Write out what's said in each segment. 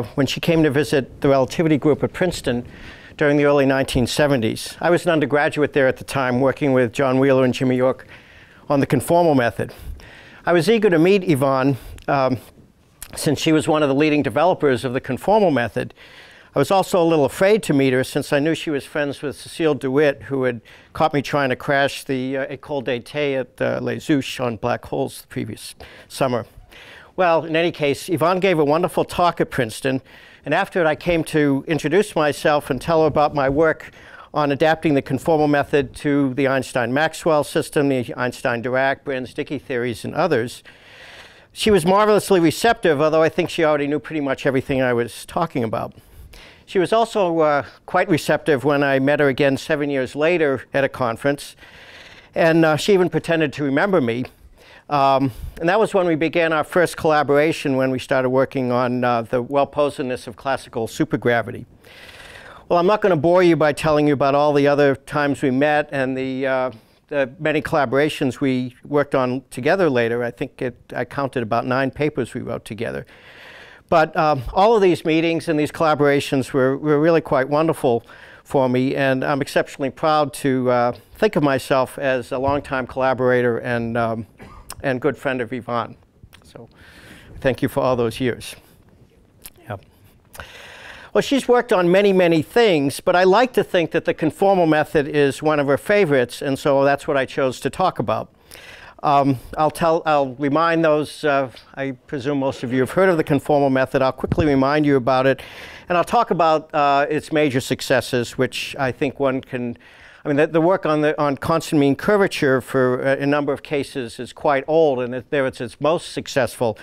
uh, when she came to visit the relativity group at Princeton during the early 1970s. I was an undergraduate there at the time, working with John Wheeler and Jimmy York on the conformal method. I was eager to meet Yvonne um, since she was one of the leading developers of the conformal method. I was also a little afraid to meet her since I knew she was friends with Cecile DeWitt, who had caught me trying to crash the uh, École d'été at uh, Les Houches on black holes the previous summer. Well, in any case, Yvonne gave a wonderful talk at Princeton, and after it, I came to introduce myself and tell her about my work on adapting the conformal method to the Einstein-Maxwell system, the Einstein-Dirac, Brans-Dicke theories, and others. She was marvelously receptive, although I think she already knew pretty much everything I was talking about. She was also uh, quite receptive when I met her again seven years later at a conference, and uh, she even pretended to remember me. Um, and that was when we began our first collaboration when we started working on uh, the well-posedness of classical supergravity. Well, I'm not going to bore you by telling you about all the other times we met and the, uh, the many collaborations we worked on together later. I think it, I counted about nine papers we wrote together. But um, all of these meetings and these collaborations were, were really quite wonderful for me, and I'm exceptionally proud to uh, think of myself as a longtime collaborator and, um, and good friend of Yvonne. So thank you for all those years. Well, she's worked on many, many things, but I like to think that the conformal method is one of her favorites, and so that's what I chose to talk about. Um, I'll, tell, I'll remind those, uh, I presume most of you have heard of the conformal method. I'll quickly remind you about it. And I'll talk about uh, its major successes, which I think one can, I mean, the, the work on, the, on constant mean curvature for a, a number of cases is quite old, and there it's its most successful.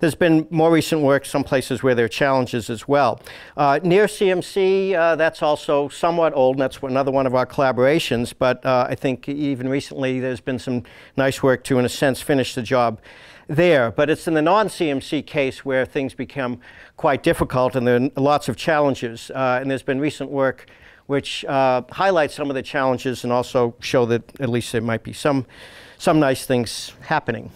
There's been more recent work, some places where there are challenges as well. Uh, near CMC, uh, that's also somewhat old, and that's another one of our collaborations, but uh, I think even recently there's been some nice work to, in a sense, finish the job there. But it's in the non-CMC case where things become quite difficult and there are lots of challenges. Uh, and there's been recent work which uh, highlights some of the challenges and also show that at least there might be some, some nice things happening.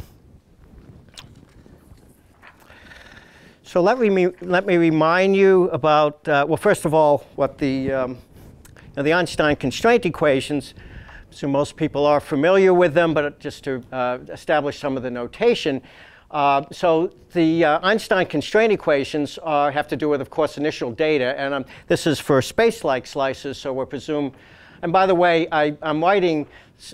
So let me, let me remind you about, uh, well, first of all, what the, um, the Einstein constraint equations, so most people are familiar with them, but just to uh, establish some of the notation. Uh, so the uh, Einstein constraint equations are, have to do with, of course, initial data. And um, this is for space-like slices, so we're presumed. And by the way, I, am writing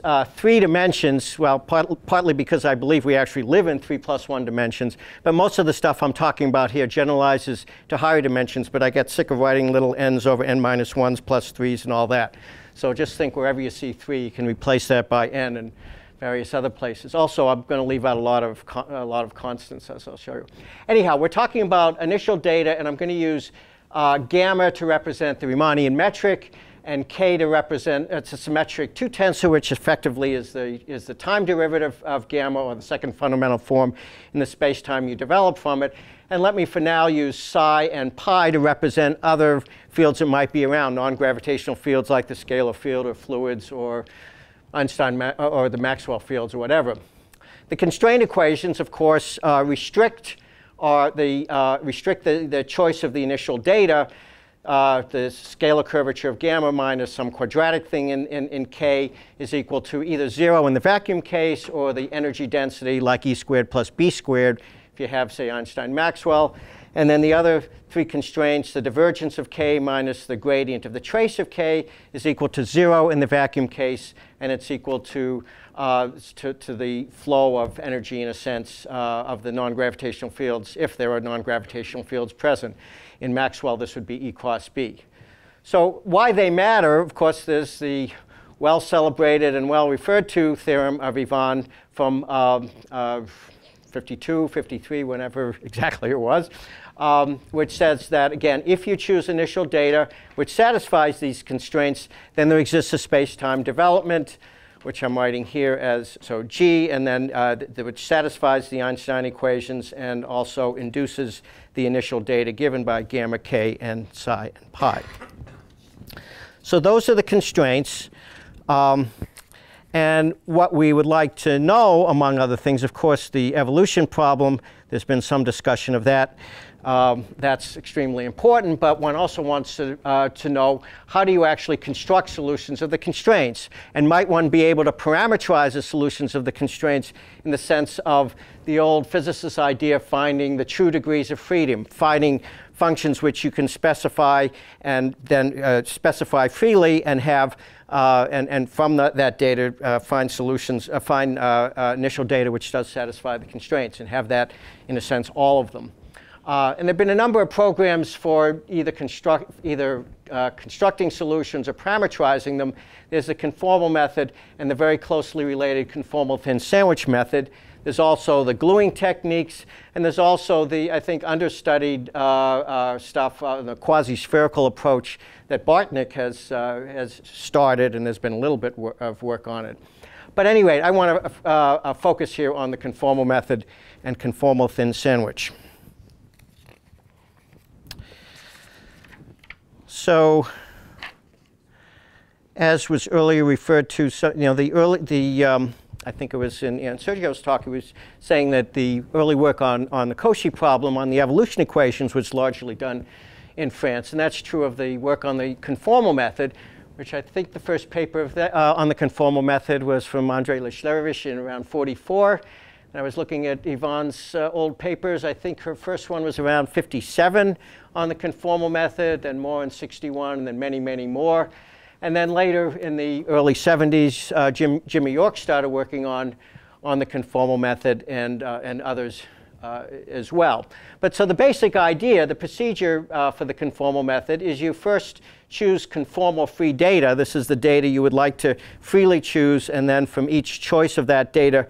uh, three dimensions, well, part, partly because I believe we actually live in three plus one dimensions, but most of the stuff I'm talking about here generalizes to higher dimensions, but I get sick of writing little n's over n minus ones plus threes and all that. So just think wherever you see three, you can replace that by n and various other places. Also, I'm going to leave out a lot of, a lot of constants, as I'll show you. Anyhow, we're talking about initial data, and I'm going to use uh, gamma to represent the Riemannian metric, and k to represent, it's a symmetric two tensor, which effectively is the, is the time derivative of gamma, or the second fundamental form in the space-time you develop from it. And let me for now use psi and pi to represent other fields that might be around, non-gravitational fields like the scalar field or fluids or Einstein or the Maxwell fields or whatever. The constraint equations, of course, uh, restrict, uh, the, uh, restrict the, the choice of the initial data uh, the scalar curvature of gamma minus some quadratic thing in, in, in, k is equal to either 0 in the vacuum case or the energy density like E squared plus B squared if you have, say, Einstein-Maxwell. And then the other three constraints, the divergence of k minus the gradient of the trace of k is equal to 0 in the vacuum case, and it's equal to, uh, to, to, the flow of energy, in a sense, uh, of the non-gravitational fields if there are non-gravitational fields present. In Maxwell, this would be E cross B. So why they matter, of course, there's the well-celebrated and well-referred-to theorem of Yvonne from um, uh, 52, 53, whenever exactly it was, um, which says that, again, if you choose initial data which satisfies these constraints, then there exists a space-time development which I'm writing here as so G, and then uh, which satisfies the Einstein equations and also induces the initial data given by gamma k and psi and pi. So those are the constraints. Um, and what we would like to know, among other things, of course, the evolution problem. There's been some discussion of that um, that's extremely important, but one also wants to, uh, to know how do you actually construct solutions of the constraints? And might one be able to parameterize the solutions of the constraints in the sense of the old physicist idea of finding the true degrees of freedom, finding functions which you can specify and then uh, specify freely and have uh, and, and from the, that data uh, find solutions, uh, find uh, uh, initial data which does satisfy the constraints and have that, in a sense, all of them. Uh, and there have been a number of programs for either, construct, either constructing solutions or parameterizing them. There's the conformal method and the very closely related conformal thin sandwich method. There's also the gluing techniques, and there's also the, I think, understudied uh, uh, stuff, uh, the quasi-spherical approach that Bartnik has, uh, has started, and there's been a little bit wor of work on it. But anyway, I want to uh, focus here on the conformal method and conformal thin sandwich. So, as was earlier referred to, so, you know, the early, the, um, I think it was in, in Sergio's talk, he was saying that the early work on, on the Cauchy problem, on the evolution equations, was largely done in France. And that's true of the work on the conformal method, which I think the first paper that, uh, on the conformal method was from Andrei Lichnerowicz in around 44. And I was looking at Yvonne's uh, old papers. I think her first one was around 57 on the conformal method, then more in 61, and then many, many more. And then later in the early 70s, uh, Jim, Jimmy York started working on, on the conformal method and, uh, and others uh, as well. But so the basic idea, the procedure uh, for the conformal method is you first choose conformal free data. This is the data you would like to freely choose, and then from each choice of that data,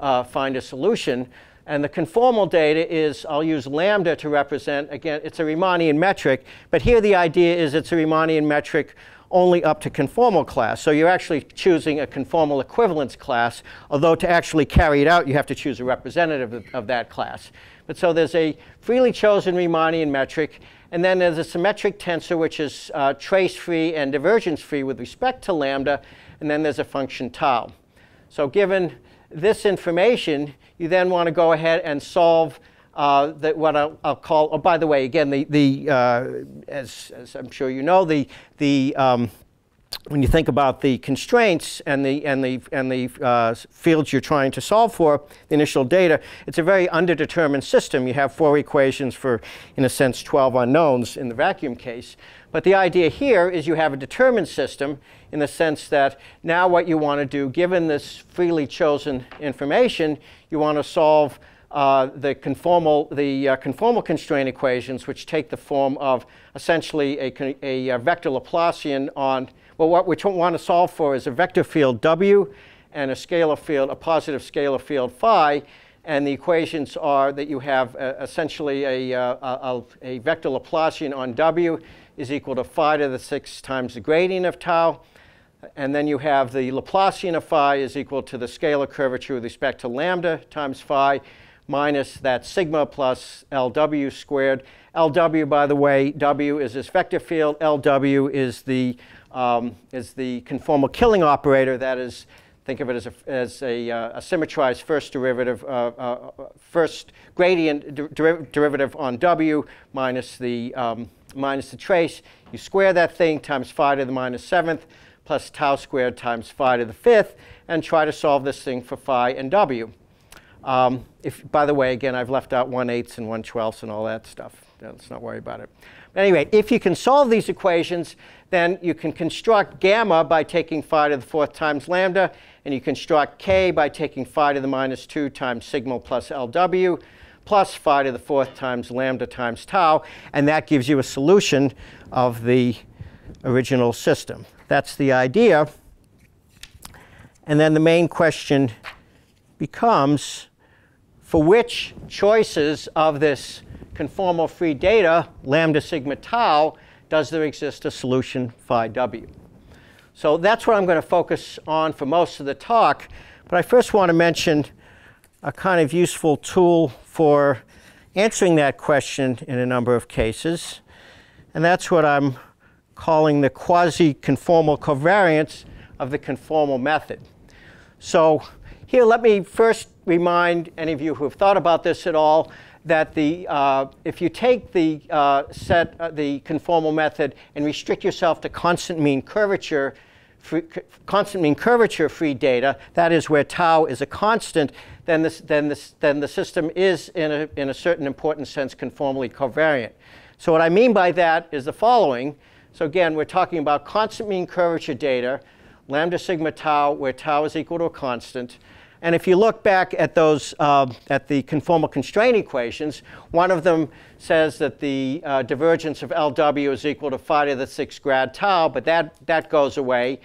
uh, find a solution. And the conformal data is, I'll use lambda to represent, again, it's a Riemannian metric, but here the idea is it's a Riemannian metric only up to conformal class. So you're actually choosing a conformal equivalence class, although to actually carry it out, you have to choose a representative of, of that class. But so there's a freely chosen Riemannian metric, and then there's a symmetric tensor, which is uh, trace-free and divergence-free with respect to lambda, and then there's a function tau. So given this information, you then want to go ahead and solve uh, the, what I'll, I'll, call, oh, by the way, again, the, the uh, as, as, I'm sure you know, the, the, um, when you think about the constraints and the, and the, and the uh, fields you're trying to solve for, the initial data, it's a very underdetermined system. You have four equations for, in a sense, 12 unknowns in the vacuum case. But the idea here is you have a determined system in the sense that now what you want to do, given this freely chosen information, you want to solve uh, the conformal, the uh, conformal constraint equations, which take the form of essentially a, a, a vector Laplacian on, well, what we want to solve for is a vector field W and a scalar field, a positive scalar field phi, and the equations are that you have uh, essentially a, uh, a, a, vector Laplacian on W is equal to phi to the 6 times the gradient of tau, and then you have the Laplacian of phi is equal to the scalar curvature with respect to lambda times phi minus that sigma plus LW squared. LW, by the way, W is this vector field. LW is the, um, is the conformal killing operator. That is, think of it as a, as a, uh, a symmetrized first derivative, uh, uh, first gradient der derivative on W minus the, um, minus the trace. You square that thing times phi to the minus seventh plus tau squared times phi to the fifth, and try to solve this thing for phi and w. Um, if, by the way, again, I've left out 1 eighths and 1 twelfths and all that stuff. Let's not worry about it. But Anyway, if you can solve these equations, then you can construct gamma by taking phi to the fourth times lambda, and you construct k by taking phi to the minus 2 times sigma plus lw, plus phi to the fourth times lambda times tau, and that gives you a solution of the original system. That's the idea. And then the main question becomes, for which choices of this conformal free data, lambda sigma tau, does there exist a solution phi w? So that's what I'm going to focus on for most of the talk. But I first want to mention a kind of useful tool for answering that question in a number of cases. And that's what I'm calling the quasi-conformal covariance of the conformal method. So here, let me first remind any of you who have thought about this at all that the, uh, if you take the uh, set, uh, the conformal method and restrict yourself to constant mean curvature, free, constant mean curvature free data, that is where tau is a constant, then, this, then, this, then the system is in a, in a certain important sense conformally covariant. So what I mean by that is the following. So again, we're talking about constant mean curvature data, lambda sigma tau, where tau is equal to a constant. And if you look back at those, uh, at the conformal constraint equations, one of them says that the uh, divergence of LW is equal to phi to the sixth grad tau, but that, that goes away.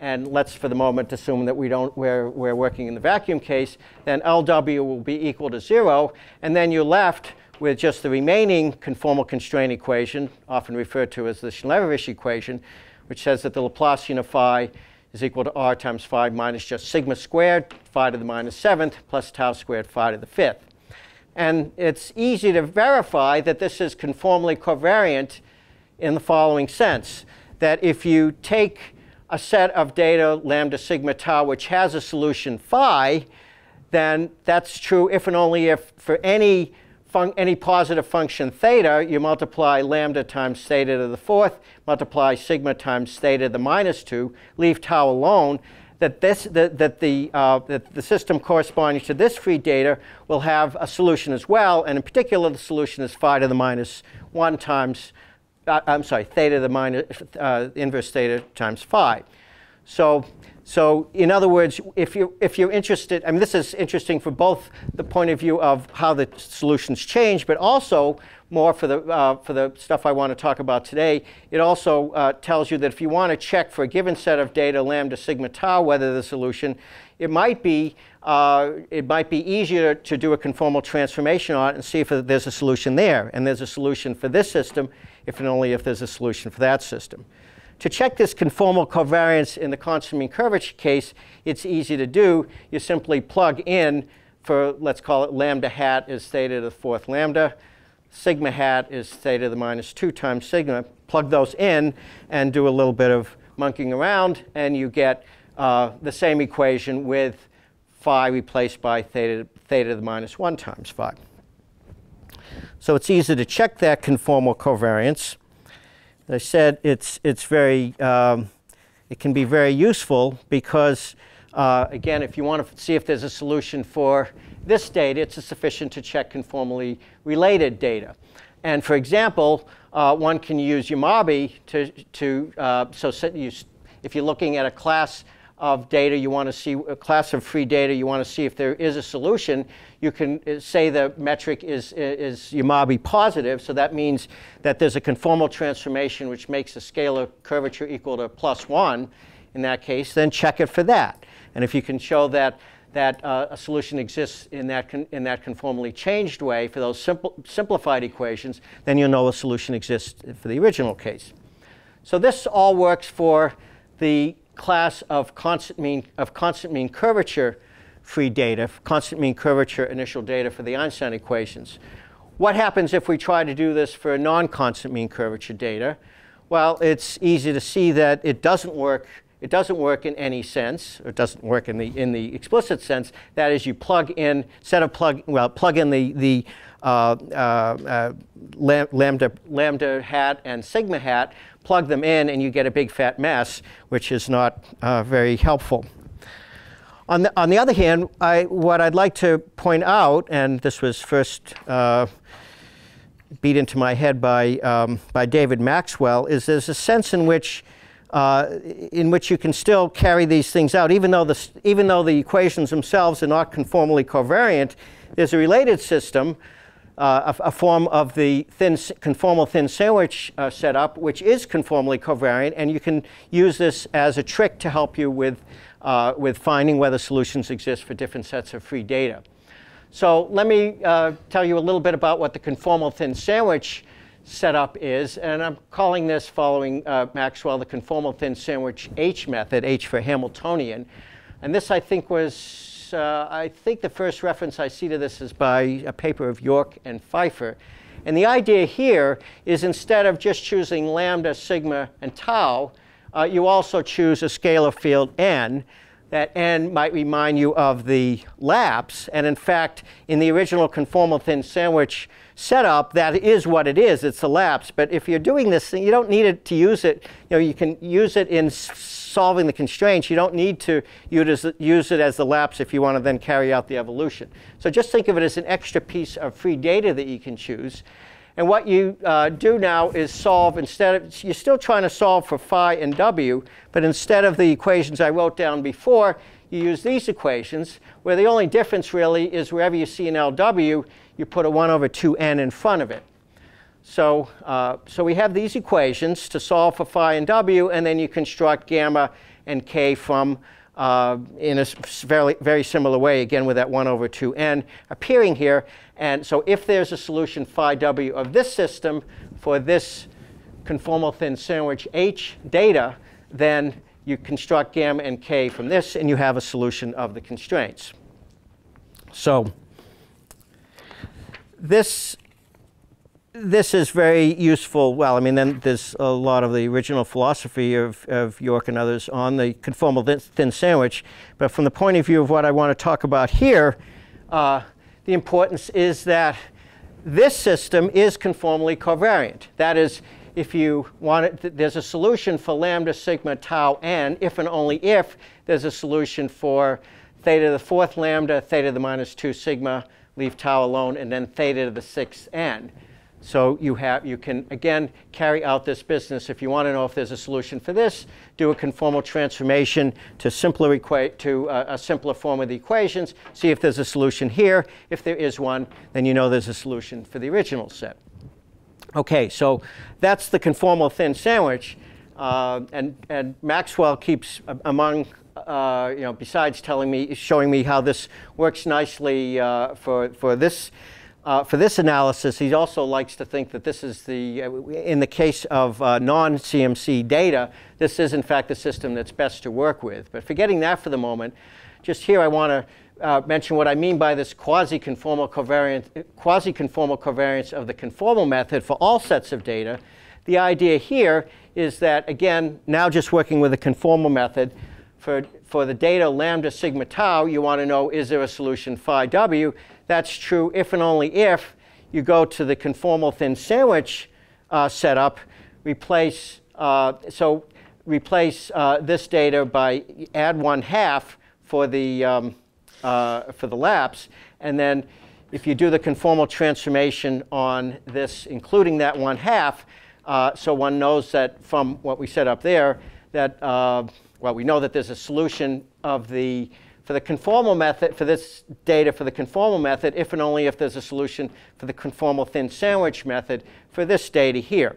And let's, for the moment, assume that we don't, we're, we're working in the vacuum case. Then LW will be equal to zero. And then you're left with just the remaining conformal constraint equation, often referred to as the Lichnerowicz equation, which says that the Laplacian of phi is equal to r times phi minus just sigma squared, phi to the minus seventh, plus tau squared, phi to the fifth. And it's easy to verify that this is conformally covariant in the following sense, that if you take a set of data, lambda sigma tau, which has a solution phi, then that's true if and only if for any any positive function theta, you multiply lambda times theta to the fourth, multiply sigma times theta to the minus 2, leave tau alone, that, this, that, that, the, uh, that the system corresponding to this free data will have a solution as well, and in particular the solution is phi to the minus 1 times, uh, I'm sorry, theta to the minus, uh, inverse theta times phi. So so in other words, if, you, if you're interested, I mean, this is interesting for both the point of view of how the solutions change, but also more for the, uh, for the stuff I want to talk about today. It also uh, tells you that if you want to check for a given set of data, lambda sigma tau, whether the solution, it might be, uh, it might be easier to do a conformal transformation on it and see if there's a solution there. And there's a solution for this system, if and only if there's a solution for that system. To check this conformal covariance in the constant mean curvature case, it's easy to do. You simply plug in for, let's call it lambda hat is theta to the fourth lambda. Sigma hat is theta to the minus 2 times sigma. Plug those in and do a little bit of monkeying around, and you get uh, the same equation with phi replaced by theta, theta to the minus 1 times phi. So it's easy to check that conformal covariance. As I said, it's, it's very, um, it can be very useful because, uh, again, if you want to see if there's a solution for this data, it's sufficient to check conformally related data. And for example, uh, one can use Yamabe to, to uh, so you, if you're looking at a class of data, you want to see a class of free data, you want to see if there is a solution, you can uh, say the metric is, is Yamabe positive. So that means that there's a conformal transformation which makes the scalar curvature equal to plus one in that case, then check it for that. And if you can show that that uh, a solution exists in that, in that conformally changed way for those simple, simplified equations, then you'll know a solution exists for the original case. So this all works for the class of constant mean, of constant mean curvature free data, constant mean curvature initial data for the Einstein equations. What happens if we try to do this for non-constant mean curvature data? Well, it's easy to see that it doesn't work. It doesn't work in any sense, or it doesn't work in the in the explicit sense. That is, you plug in, instead of plug well, plug in the the lambda lambda hat and sigma hat, plug them in and you get a big fat mess, which is not uh, very helpful. On the, on the other hand, I, what I'd like to point out, and this was first uh, beat into my head by, um, by David Maxwell, is there's a sense in which, uh, in which you can still carry these things out. Even though, the, even though the equations themselves are not conformally covariant, there's a related system uh, a, a, form of the thin, conformal thin sandwich uh, setup, which is conformally covariant, and you can use this as a trick to help you with, uh, with finding whether solutions exist for different sets of free data. So let me uh, tell you a little bit about what the conformal thin sandwich setup is, and I'm calling this, following uh, Maxwell, the conformal thin sandwich H method, H for Hamiltonian. And this, I think, was uh, I think the first reference I see to this is by a paper of York and Pfeiffer. And the idea here is instead of just choosing lambda, sigma, and tau, uh, you also choose a scalar field n that n might remind you of the lapse. And in fact, in the original conformal thin sandwich setup, that is what it is. It's a lapse. But if you're doing this, you don't need it to use it. You know, you can use it in solving the constraints. You don't need to use it as the lapse if you want to then carry out the evolution. So just think of it as an extra piece of free data that you can choose. And what you uh, do now is solve instead of, you're still trying to solve for phi and w, but instead of the equations I wrote down before, you use these equations, where the only difference really is wherever you see an LW, you put a 1 over 2n in front of it. So, uh, so we have these equations to solve for phi and w, and then you construct gamma and k from uh, in a very, very similar way, again with that 1 over 2n appearing here. And so if there's a solution phi w of this system for this conformal thin sandwich H data, then you construct gamma and k from this, and you have a solution of the constraints. So this this is very useful. Well, I mean, then there's a lot of the original philosophy of, of York and others on the conformal thin sandwich. But from the point of view of what I want to talk about here, uh, the importance is that this system is conformally covariant. That is, if you want it, there's a solution for lambda sigma tau n if and only if there's a solution for theta to the fourth lambda, theta to the minus 2 sigma, leave tau alone, and then theta to the sixth n. So you, have, you can, again, carry out this business. If you want to know if there's a solution for this, do a conformal transformation to, simpler equate, to a, a simpler form of the equations, see if there's a solution here. If there is one, then you know there's a solution for the original set. OK, so that's the conformal thin sandwich. Uh, and, and Maxwell keeps among, uh, you know, besides telling me, showing me how this works nicely uh, for, for this uh, for this analysis, he also likes to think that this is the, uh, in the case of uh, non-CMC data, this is in fact the system that's best to work with. But forgetting that for the moment, just here I want to uh, mention what I mean by this quasi-conformal covariance, quasi-conformal covariance of the conformal method for all sets of data. The idea here is that, again, now just working with a conformal method, for, for the data lambda sigma tau, you want to know is there a solution phi w. That's true if and only if you go to the conformal thin sandwich uh, setup, replace, uh, so replace uh, this data by add one half for the, um, uh, for the lapse, and then if you do the conformal transformation on this, including that one half, uh, so one knows that from what we set up there, that, uh, well, we know that there's a solution of the for the conformal method, for this data for the conformal method, if and only if there's a solution for the conformal thin sandwich method for this data here.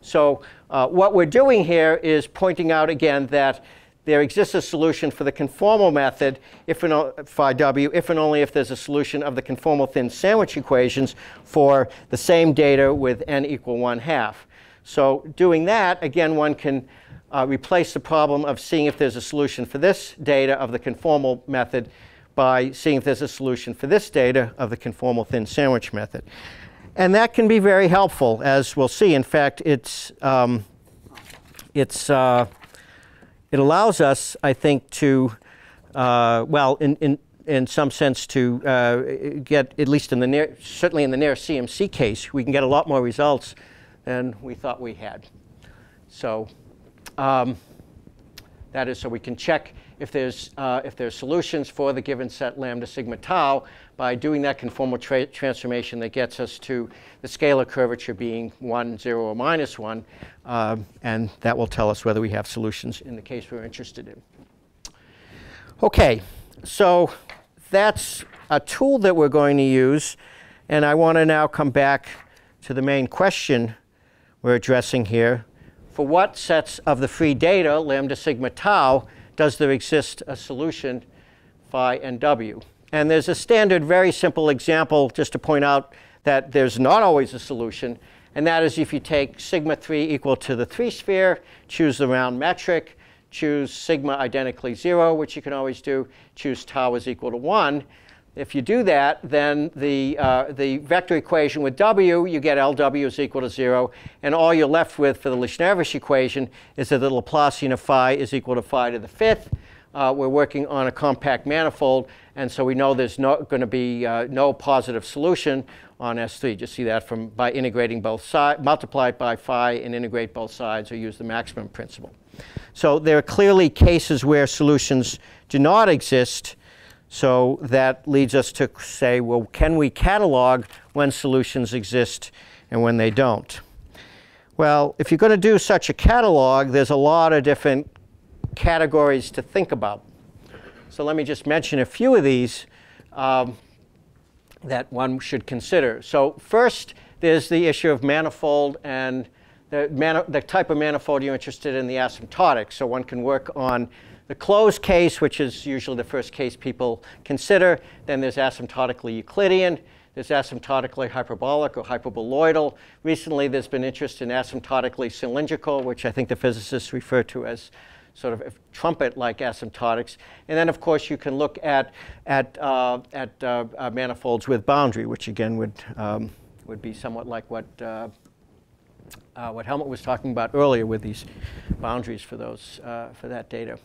So uh, what we're doing here is pointing out again that there exists a solution for the conformal method if and phi w, if and only if there's a solution of the conformal thin sandwich equations for the same data with n equal 1 half. So doing that, again, one can uh, replace the problem of seeing if there's a solution for this data of the conformal method by seeing if there's a solution for this data of the conformal thin sandwich method. And that can be very helpful, as we'll see. In fact, it's, um, it's, uh, it allows us, I think, to, uh, well, in, in, in some sense to uh, get, at least in the near, certainly in the near CMC case, we can get a lot more results than we thought we had. So um, that is, so we can check if there's, uh, if there's solutions for the given set lambda sigma tau by doing that conformal tra transformation that gets us to the scalar curvature being 1, 0, or minus 1. Um, and that will tell us whether we have solutions in the case we're interested in. OK, so that's a tool that we're going to use. And I want to now come back to the main question we're addressing here, for what sets of the free data, lambda sigma tau, does there exist a solution phi and w? And there's a standard, very simple example just to point out that there's not always a solution. And that is if you take sigma 3 equal to the 3 sphere, choose the round metric, choose sigma identically 0, which you can always do, choose tau is equal to 1, if you do that, then the, uh, the vector equation with W, you get LW is equal to 0. And all you're left with for the Lichnerowicz equation is that the Laplacian of phi is equal to phi to the fifth, uh, we're working on a compact manifold, and so we know there's not going to be uh, no positive solution on S3. Just see that from by integrating both sides, multiply it by phi and integrate both sides or use the maximum principle. So there are clearly cases where solutions do not exist. So that leads us to say, well, can we catalog when solutions exist and when they don't? Well, if you're going to do such a catalog, there's a lot of different categories to think about. So let me just mention a few of these um, that one should consider. So first, there's the issue of manifold and the, mani the type of manifold you're interested in, the asymptotic. So one can work on the closed case, which is usually the first case people consider. Then there's asymptotically Euclidean. There's asymptotically hyperbolic or hyperboloidal. Recently, there's been interest in asymptotically cylindrical, which I think the physicists refer to as sort of trumpet-like asymptotics. And then, of course, you can look at, at, uh, at uh, uh, manifolds with boundary, which again would, um, would be somewhat like what, uh, uh, what Helmut was talking about earlier with these boundaries for, those, uh, for that data.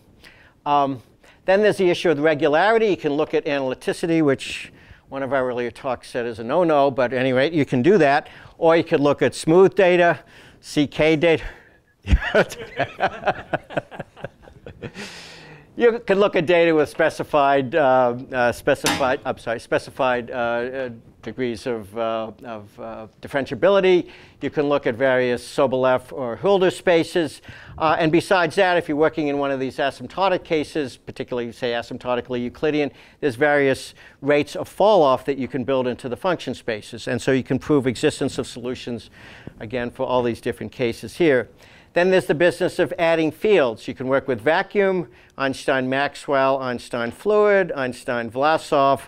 Um, then there's the issue of the regularity. You can look at analyticity, which one of our earlier talks said is a no-no, but at any rate, you can do that. Or you could look at smooth data, CK data. you can look at data with specified, uh, uh, specified, I'm sorry, specified uh, uh degrees of, uh, of uh, differentiability. You can look at various Sobolev or Hölder spaces. and besides that, if you're working in one of these asymptotic cases, particularly say asymptotically Euclidean, there's various rates of fall off that you can build into the function spaces. And so you can prove existence of solutions, again, for all these different cases here. Then there's the business of adding fields. You can work with vacuum, Einstein-Maxwell, Einstein-fluid, Einstein-Vlasov,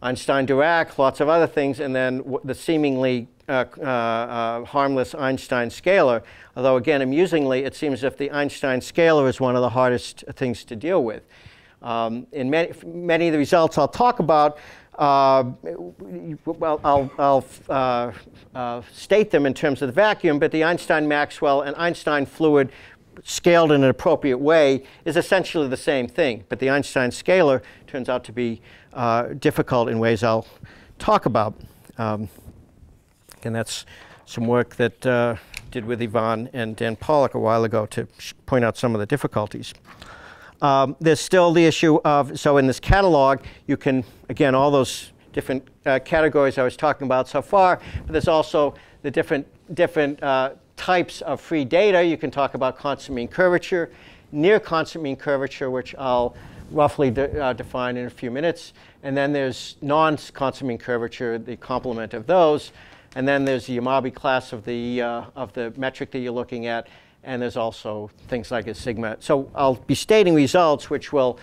Einstein-Dirac, lots of other things, and then the seemingly uh, uh, uh, harmless Einstein scalar. Although again, amusingly, it seems as if the Einstein scalar is one of the hardest things to deal with. Um, in many, many of the results I'll talk about, uh, well, I'll, I'll uh, uh, state them in terms of the vacuum, but the Einstein-Maxwell and Einstein-fluid scaled in an appropriate way is essentially the same thing. But the Einstein scalar turns out to be uh, difficult in ways I'll talk about. Um, and that's some work that uh, did with Yvonne and Dan Pollack a while ago to point out some of the difficulties. Um, there's still the issue of, so in this catalog, you can, again, all those different uh, categories I was talking about so far, but there's also the different, different uh, types of free data. You can talk about constant mean curvature, near constant mean curvature, which I'll roughly de uh, define in a few minutes. And then there's non-constant mean curvature, the complement of those. And then there's the Yamabe class of the, uh, of the metric that you're looking at and there's also things like a sigma. So I'll be stating results which will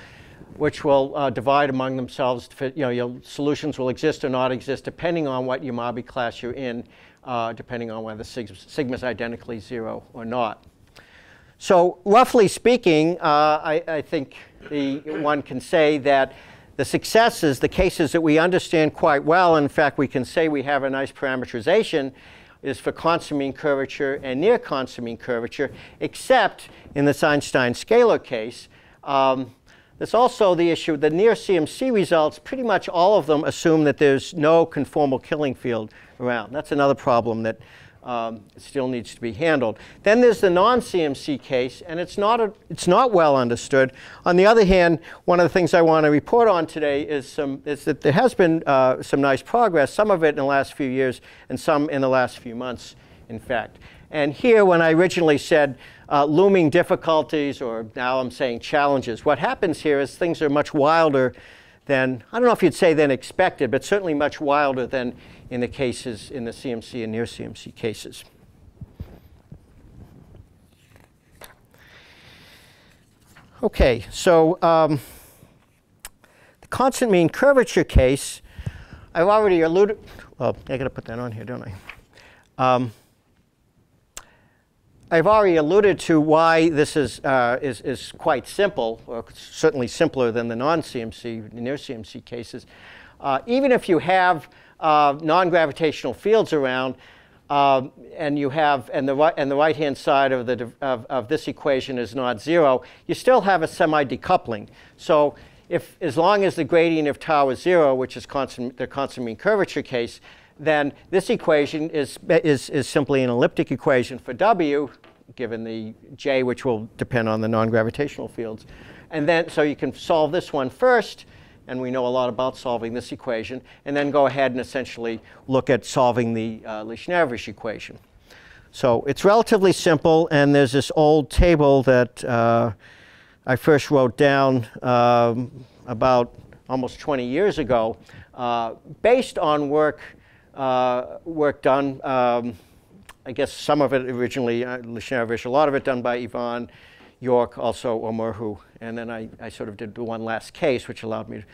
which will uh, divide among themselves. You know, your solutions will exist or not exist depending on what Yamabe class you're in, uh, depending on whether sigma, sigma is identically zero or not. So roughly speaking, uh, I, I, think the, one can say that the successes, the cases that we understand quite well, in fact, we can say we have a nice parameterization, is for mean curvature and near mean curvature, except in the Einstein scalar case. Um, there's also the issue, the near CMC results, pretty much all of them assume that there's no conformal killing field around. That's another problem that um, still needs to be handled. Then there's the non-CMC case, and it's not, a, it's not well understood. On the other hand, one of the things I want to report on today is, some, is that there has been uh, some nice progress, some of it in the last few years and some in the last few months, in fact. And here, when I originally said uh, looming difficulties, or now I'm saying challenges, what happens here is things are much wilder than, I don't know if you'd say than expected, but certainly much wilder than in the cases in the CMC and near CMC cases. Okay, so um, the constant mean curvature case, I've already alluded, well, I gotta put that on here, don't I? Um, I've already alluded to why this is, uh, is, is quite simple, or certainly simpler than the non-CMC, near CMC cases. Uh, even if you have uh, non-gravitational fields around, um, and you have, and the right, and the right-hand side of, the, of, of this equation is not zero, you still have a semi-decoupling. So if, as long as the gradient of tau is zero, which is constant, the constant mean curvature case, then this equation is, is, is simply an elliptic equation for W, given the J, which will depend on the non-gravitational fields. And then, so you can solve this one first, and we know a lot about solving this equation, and then go ahead and essentially look at solving the uh, Lichnerowicz equation. So it's relatively simple, and there's this old table that uh, I first wrote down um, about almost 20 years ago, uh, based on work, uh, work done, um, I guess some of it originally, uh, Lichnerowicz, a lot of it done by Yvonne York, also Ó Murchadha, and then I, I sort of did the one last case, which allowed me to,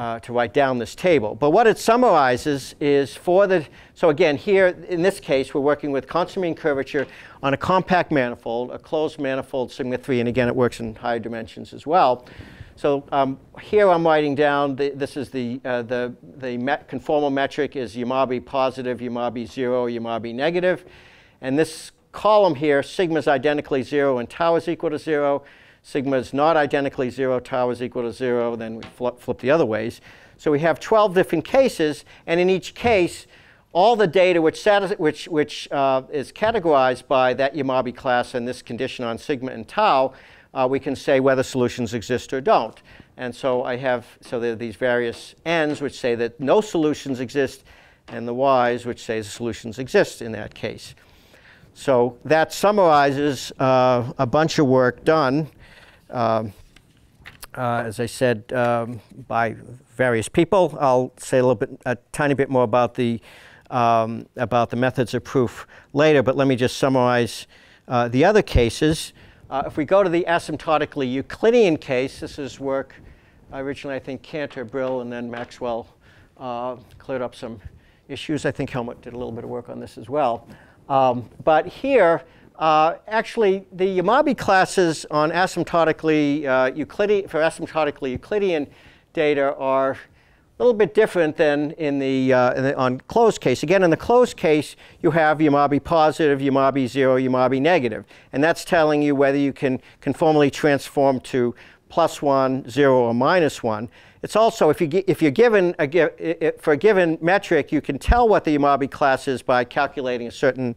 uh, to write down this table. But what it summarizes is for the, so again, here in this case, we're working with constant mean curvature on a compact manifold, a closed manifold sigma 3, and again, it works in higher dimensions as well. So um, here I'm writing down, the, this is the, uh, the, the met conformal metric is Yamabe positive, Yamabe zero, Yamabe negative. And this column here, sigma is identically zero and tau is equal to zero. Sigma is not identically zero, tau is equal to zero, then we flip, flip the other ways. So we have 12 different cases, and in each case, all the data which, which, which uh, is categorized by that Yamabe class and this condition on sigma and tau, uh, we can say whether solutions exist or don't. And so I have, so there are these various n's which say that no solutions exist, and the y's which say the solutions exist in that case. So that summarizes uh, a bunch of work done, uh, uh, as I said, um, by various people. I'll say a little bit, a tiny bit more about the um, about the methods of proof later, but let me just summarize uh, the other cases. Uh, if we go to the asymptotically Euclidean case, this is work originally I think Cantor, Brill, and then Maxwell uh, cleared up some issues. I think Helmut did a little bit of work on this as well. Um, but here, uh, actually, the Yamabe classes on asymptotically uh, Euclidean, for asymptotically Euclidean data are a little bit different than in the, uh, in the, on closed case. Again, in the closed case, you have Yamabe positive, Yamabe zero, Yamabe. And that's telling you whether you can conformally transform to plus one, zero, or minus one. It's also, if, you, if you're given, a, for a given metric, you can tell what the Yamabe class is by calculating a certain,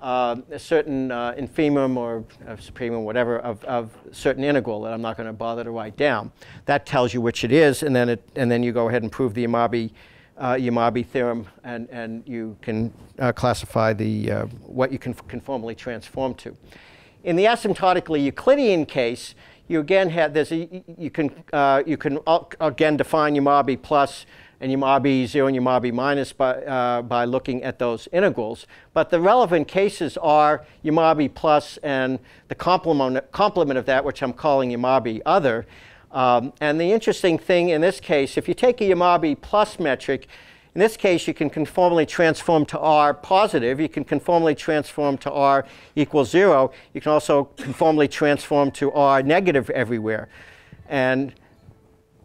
uh, a certain uh, infimum or uh, supremum, whatever, of, of certain integral that I'm not going to bother to write down. That tells you which it is, and then, it, and then you go ahead and prove the Yamabe, uh, theorem, and, and you can uh, classify the, uh, what you can conformally transform to. In the asymptotically Euclidean case, you again have this, you can, uh, you can again define Yamabe plus and Yamabe 0 and Yamabe minus by, uh, by looking at those integrals. But the relevant cases are Yamabe plus and the complement, complement of that, which I'm calling Yamabe other. Um, and the interesting thing in this case, if you take a Yamabe plus metric, in this case, you can conformally transform to R positive. You can conformally transform to R equals 0. You can also conformally transform to R negative everywhere. And,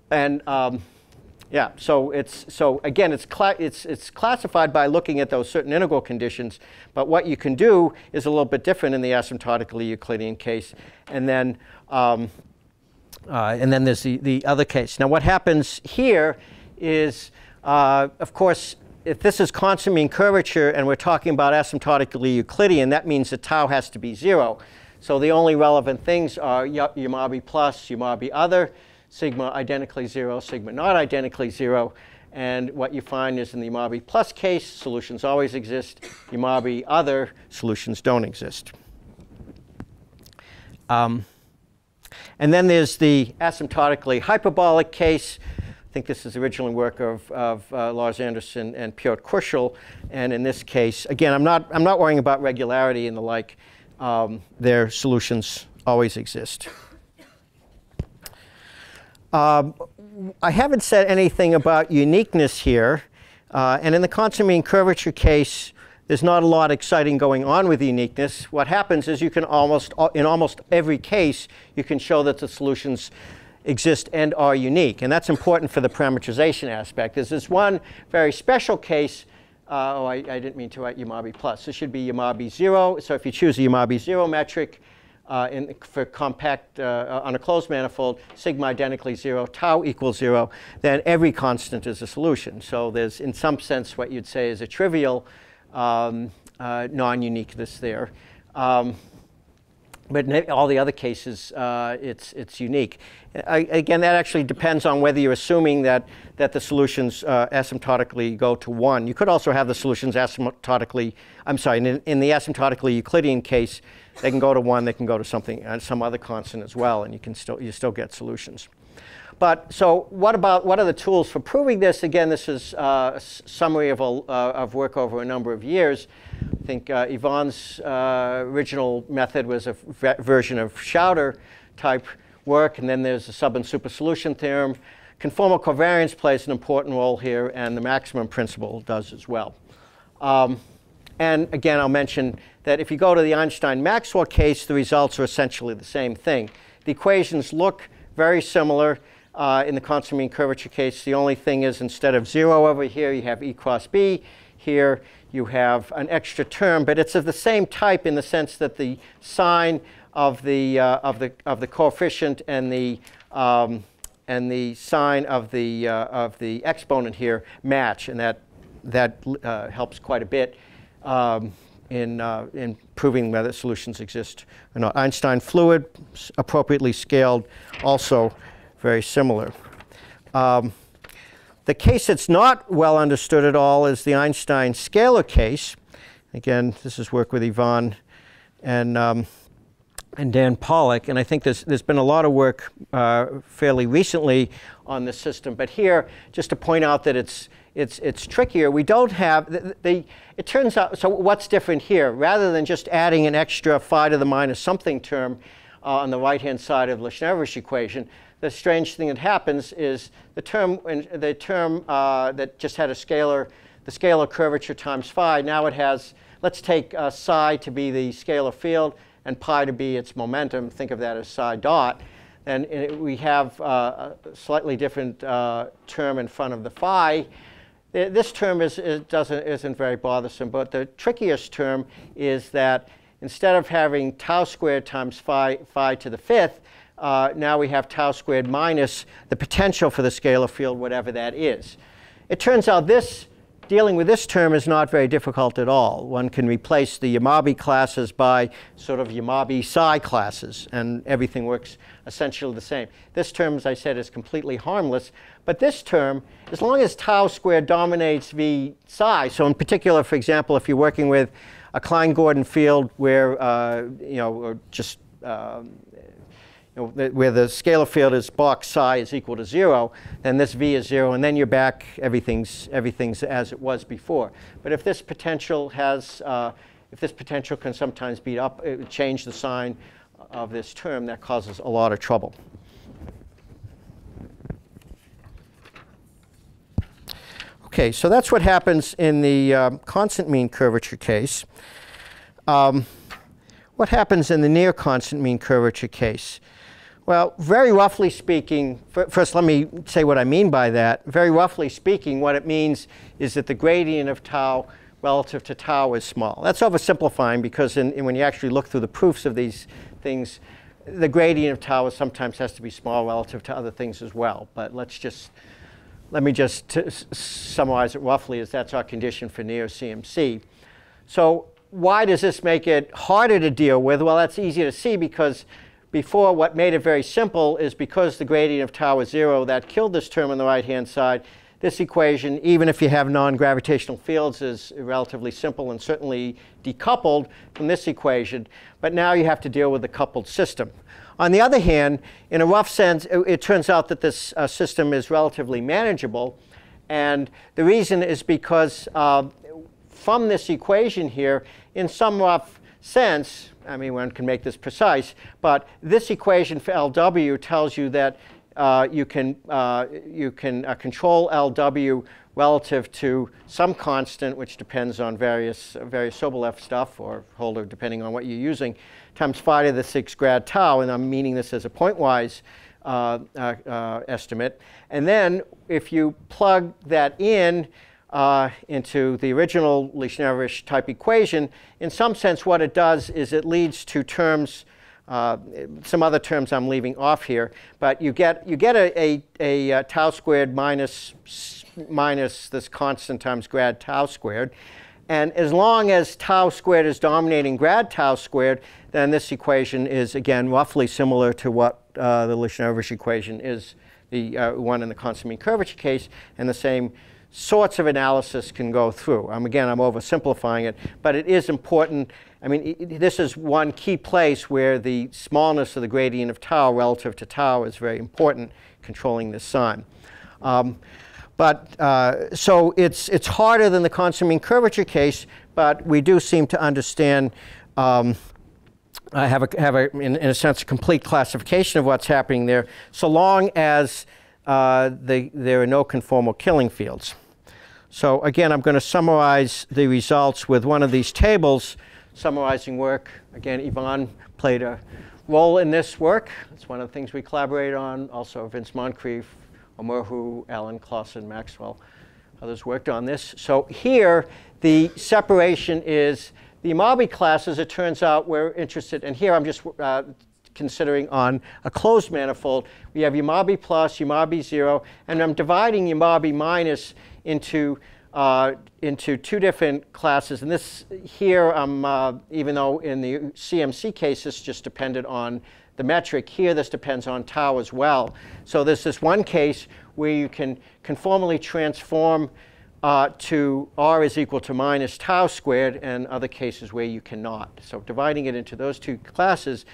and um, yeah, so it's so again, it's, it's, it's classified by looking at those certain integral conditions. But what you can do is a little bit different in the asymptotically Euclidean case. And then, um, uh, and then there's the, the other case. Now, what happens here is uh, of course, if this is constant mean curvature and we're talking about asymptotically Euclidean, that means that tau has to be zero. So the only relevant things are Yamabe plus, Yamabe other, sigma identically zero, sigma not identically zero. And what you find is in the Yamabe plus case, solutions always exist. Yamabe other, solutions don't exist. Um, and then there's the asymptotically hyperbolic case, think this is originally work of, of uh, Lars Andersson and Piotr Chruściel. And in this case, again, I'm not, I'm not worrying about regularity and the like. Um, their solutions always exist. Um, I haven't said anything about uniqueness here. Uh, and in the constant mean curvature case, there's not a lot exciting going on with uniqueness. What happens is you can almost, in almost every case, you can show that the solutions exist and are unique. And that's important for the parameterization aspect. There's this one very special case Uh, oh, I, I, didn't mean to write Yamabe plus. This should be Yamabe 0. So if you choose a Yamabe 0 metric uh, in, for compact uh, on a closed manifold, sigma identically 0, tau equals 0, then every constant is a solution. So there's, in some sense, what you'd say is a trivial um, uh, non-uniqueness there. Um, but in all the other cases, uh, it's, it's unique. I, again, that actually depends on whether you're assuming that, that the solutions uh, asymptotically go to 1. You could also have the solutions asymptotically, I'm sorry, in, in, the asymptotically Euclidean case, they can go to 1, they can go to something, uh, some other constant as well, and you can still, you still get solutions. But so what about, what are the tools for proving this? Again, this is uh, a summary of, a, uh, of work over a number of years. I think uh, Yvonne's uh, original method was a version of Schauder type work, and then there's the sub and super solution theorem. Conformal covariance plays an important role here, and the maximum principle does as well. Um, and again, I'll mention that if you go to the Einstein-Maxwell case, the results are essentially the same thing. The equations look very similar uh, in the constant mean curvature case. The only thing is instead of 0 over here, you have E cross B. Here, you have an extra term, but it's of the same type in the sense that the sign of the, uh, of the, of the coefficient and the, um, and the sign of the, uh, of the exponent here match, and that, that uh, helps quite a bit um, in, uh, in proving whether solutions exist or not. Einstein fluid, appropriately scaled, also very similar. Um, the case that's not well understood at all is the Einstein scalar case. Again, this is work with Yvonne and, um, and Dan Pollack, and I think there's, there's been a lot of work uh, fairly recently on this system. But here, just to point out that it's, it's, it's trickier, we don't have, the, the, it turns out, so what's different here? Rather than just adding an extra phi to the minus something term uh, on the right-hand side of the Lichnerowicz equation, the strange thing that happens is the term, the term uh, that just had a scalar, the scalar curvature times phi, now it has, let's take uh, psi to be the scalar field and pi to be its momentum. Think of that as psi dot. And it, we have uh, a slightly different uh, term in front of the phi. This term is, is, doesn't, isn't very bothersome, but the trickiest term is that instead of having tau squared times phi, phi to the fifth, uh, now we have tau squared minus the potential for the scalar field, whatever that is. It turns out this, dealing with this term is not very difficult at all. One can replace the Yamabe classes by sort of Yamabe psi classes, and everything works essentially the same. This term, as I said, is completely harmless, but this term, as long as tau squared dominates v psi, so in particular, for example, if you're working with a Klein-Gordon field where, uh, you know, or just um, where the scalar field is box psi is equal to zero, then this v is zero, and then you're back, everything's, everything's as it was before. But if this potential has, uh, if this potential can sometimes beat up, change the sign of this term, that causes a lot of trouble. Okay, so that's what happens in the um, constant mean curvature case. Um, what happens in the near constant mean curvature case? Well, very roughly speaking, first let me say what I mean by that. Very roughly speaking, what it means is that the gradient of tau relative to tau is small. That's oversimplifying because in, in when you actually look through the proofs of these things, the gradient of tau sometimes has to be small relative to other things as well. But let's just, let me just summarize it roughly as that's our condition for near CMC. So why does this make it harder to deal with? Well, that's easy to see because before, what made it very simple is because the gradient of tau is zero, that killed this term on the right-hand side. This equation, even if you have non-gravitational fields, is relatively simple and certainly decoupled from this equation. But now you have to deal with the coupled system. On the other hand, in a rough sense, it, it turns out that this uh, system is relatively manageable. And the reason is because uh, from this equation here, in some rough sense, I mean, one can make this precise, but this equation for LW tells you that uh, you can, uh, you can uh, control LW relative to some constant, which depends on various, various Sobolev stuff, or Holder, depending on what you're using, times phi to the 6 grad tau, and I'm meaning this as a pointwise uh, uh, uh, estimate. And then if you plug that in, uh, into the original Lichnerowicz type equation, in some sense what it does is it leads to terms, uh, some other terms I'm leaving off here, but you get, you get a, a, a, a tau squared minus, minus this constant times grad tau squared. And as long as tau squared is dominating grad tau squared, then this equation is, again, roughly similar to what uh, the Lichnerowicz equation is, the uh, one in the constant mean curvature case, and the same sorts of analysis can go through. Um, again, I'm oversimplifying it, but it is important. I mean, it, this is one key place where the smallness of the gradient of tau relative to tau is very important, controlling the sign. Um, but uh, so it's, it's harder than the constant mean curvature case, but we do seem to understand, um, I have, a, have a, in, in, a sense, a complete classification of what's happening there, so long as uh, the, there are no conformal killing fields. So again, I'm going to summarize the results with one of these tables, summarizing work. Again, Yvonne played a role in this work. It's one of the things we collaborate on. Also, Vince Moncrief Omohuu, Allen Clausen, Maxwell, others worked on this. So here, the separation is the Yamabe classes, it turns out we're interested, and here I'm just uh, considering on a closed manifold. We have Yamabe plus, Yamabe zero, and I'm dividing Yamabe minus into uh, into two different classes. And this here, um, uh, even though in the CMC case, this just depended on the metric. Here, this depends on tau as well. So there's this one case where you can conformally transform uh, to r is equal to minus tau squared, and other cases where you cannot. So dividing it into those two classes,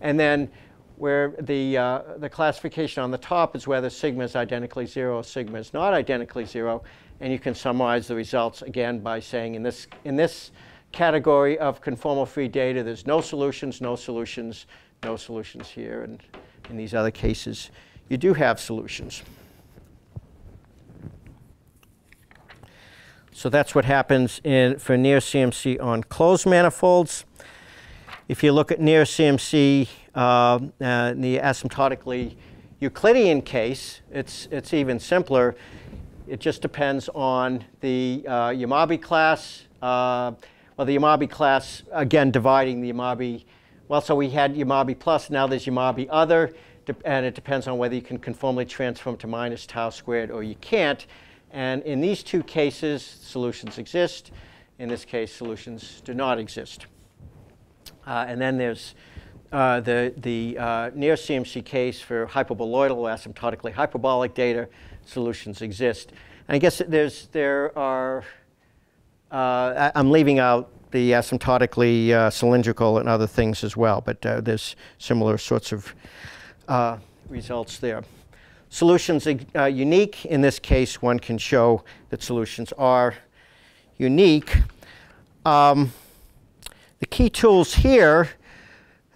and then where the, uh, the classification on the top is whether sigma is identically zero, sigma is not identically zero, and you can summarize the results again by saying in this, in this category of conformal free data, there's no solutions, no solutions, no solutions here, and in these other cases, you do have solutions. So that's what happens in, for near CMC on closed manifolds. If you look at near CMC, uh, uh, the asymptotically Euclidean case, it's, it's even simpler. It just depends on the uh, Yamabe class. Uh, well, the Yamabe class, again, dividing the Yamabe well, so we had Yamabe plus, now there's Yamabe other, and it depends on whether you can conformally transform to minus tau squared or you can't. And in these two cases, solutions exist. In this case, solutions do not exist. Uh, and then there's uh, the, the uh, near CMC case for hyperboloidal asymptotically hyperbolic data, solutions exist. And I guess there's, there are, uh, I'm leaving out the asymptotically uh, cylindrical and other things as well, but uh, there's similar sorts of results there. Solutions uh, unique. In this case, one can show that solutions are unique. Um, the key tools here,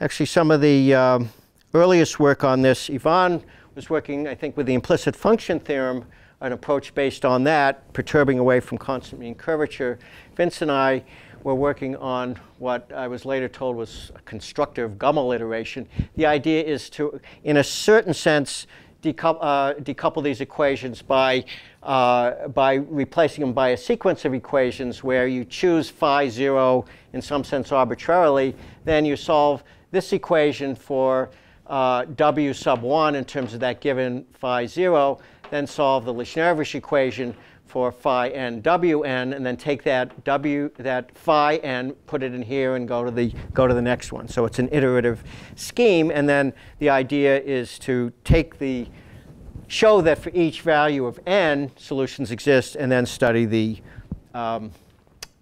actually some of the um, earliest work on this, Yvonne was working, I think, with the implicit function theorem, an approach based on that, perturbing away from constant mean curvature. Vince and I we're working on what I was later told was a constructive Gummel iteration. The idea is to, in a certain sense, uh, decouple these equations by, uh, by replacing them by a sequence of equations where you choose phi 0 in some sense arbitrarily. Then you solve this equation for uh, w sub 1 in terms of that given phi 0, then solve the Lichnerowicz equation for phi n w n, and then take that w that phi n, put it in here, and go to the go to the next one. So it's an iterative scheme, and then the idea is to take the show that for each value of n, solutions exist, and then study the um,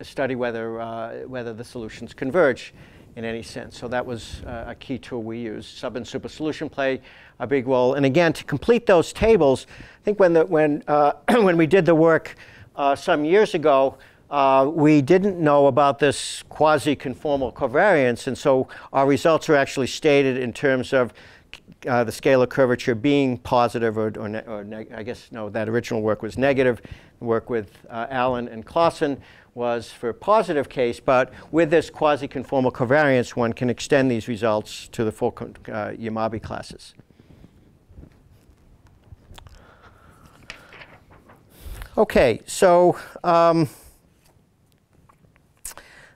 study whether uh, whether the solutions converge in any sense. So that was uh, a key tool we used. Sub and super solution play a big role. And again, to complete those tables, I think when, the, when, uh, when we did the work uh, some years ago, uh, we didn't know about this quasi-conformal covariance, and so our results are actually stated in terms of uh, the scalar curvature being positive, or, or, or I guess, no, that original work was negative. The work with uh, Allen and Clausen was for a positive case, but with this quasi-conformal covariance, one can extend these results to the full uh, Yamabe classes. Okay, so um,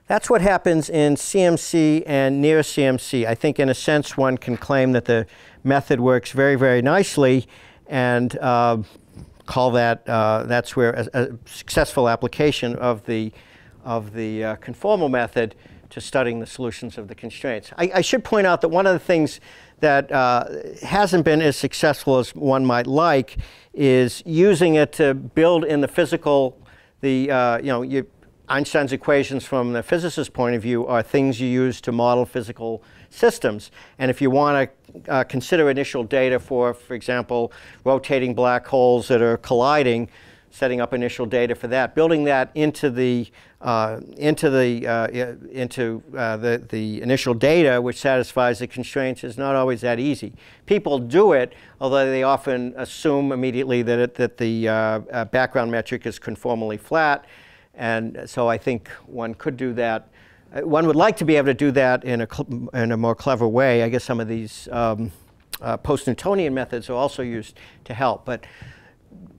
that's what happens in CMC and near CMC. I think in a sense one can claim that the method works very, very nicely and uh, call that, uh, that's where a, a, successful application of the, of the uh, conformal method to studying the solutions of the constraints. I, I, should point out that one of the things that uh, hasn't been as successful as one might like is using it to build in the physical, the, uh, you know, you, Einstein's equations from the physicist's point of view are things you use to model physical systems. And if you want to uh, consider initial data for, for example, rotating black holes that are colliding, setting up initial data for that, building that into the uh, into the uh, into uh, the the initial data, which satisfies the constraints, is not always that easy. People do it, although they often assume immediately that it, that the uh, uh, background metric is conformally flat, and so I think one could do that. Uh, one would like to be able to do that in a in a more clever way. I guess some of these um, post-Newtonian methods are also used to help, but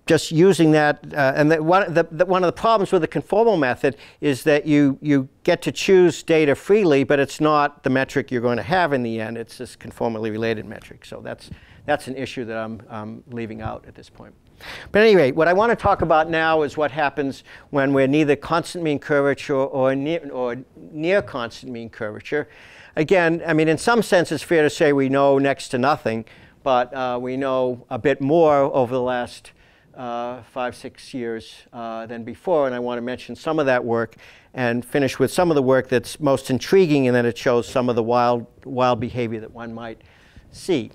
just using that, uh, and the, one, the, the, one of the problems with the conformal method is that you, you get to choose data freely, but it's not the metric you're going to have in the end. It's this conformally related metric. So that's, that's an issue that I'm um, leaving out at this point. But anyway, what I want to talk about now is what happens when we're neither constant mean curvature or near, or near constant mean curvature. Again, I mean, in some sense, it's fair to say we know next to nothing, but uh, we know a bit more over the last uh, five, six years uh, than before, and I want to mention some of that work and finish with some of the work that's most intriguing and then it shows some of the wild, wild behavior that one might see.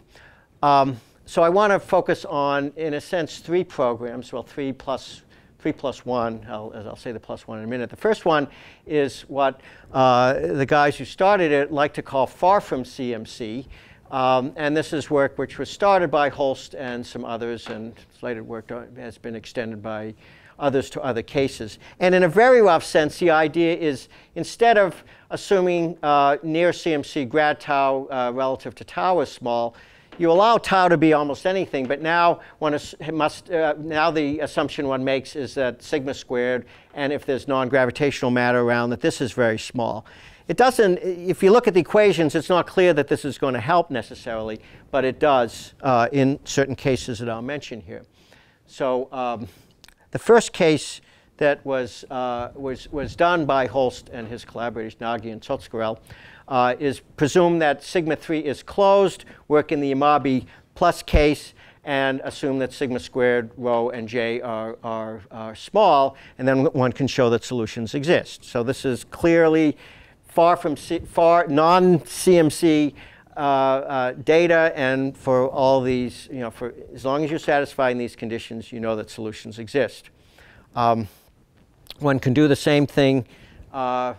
Um, so I want to focus on, in a sense, three programs, well, three plus, three plus one, I'll, I'll say the plus one in a minute. The first one is what uh, the guys who started it like to call far from CMC, um, and this is work which was started by Holst and some others, and later work has been extended by others to other cases. And in a very rough sense, the idea is instead of assuming uh, near CMC grad tau uh, relative to tau is small, you allow tau to be almost anything, but now one must uh, now the assumption one makes is that sigma squared, and if there's non-gravitational matter around, that this is very small. It doesn't, if you look at the equations, it's not clear that this is going to help necessarily, but it does uh, in certain cases that I'll mention here. So um, the first case that was, uh, was, was done by Holst and his collaborators, Nagy and Tsogtgerel, uh, is presume that sigma 3 is closed, work in the Yamabe plus case, and assume that sigma squared, rho, and j are, are, are small, and then one can show that solutions exist. So this is clearly far from C far non-CMC uh, uh, data, and for all these, you know, for as long as you're satisfying these conditions, you know that solutions exist. Um, one can do the same thing uh,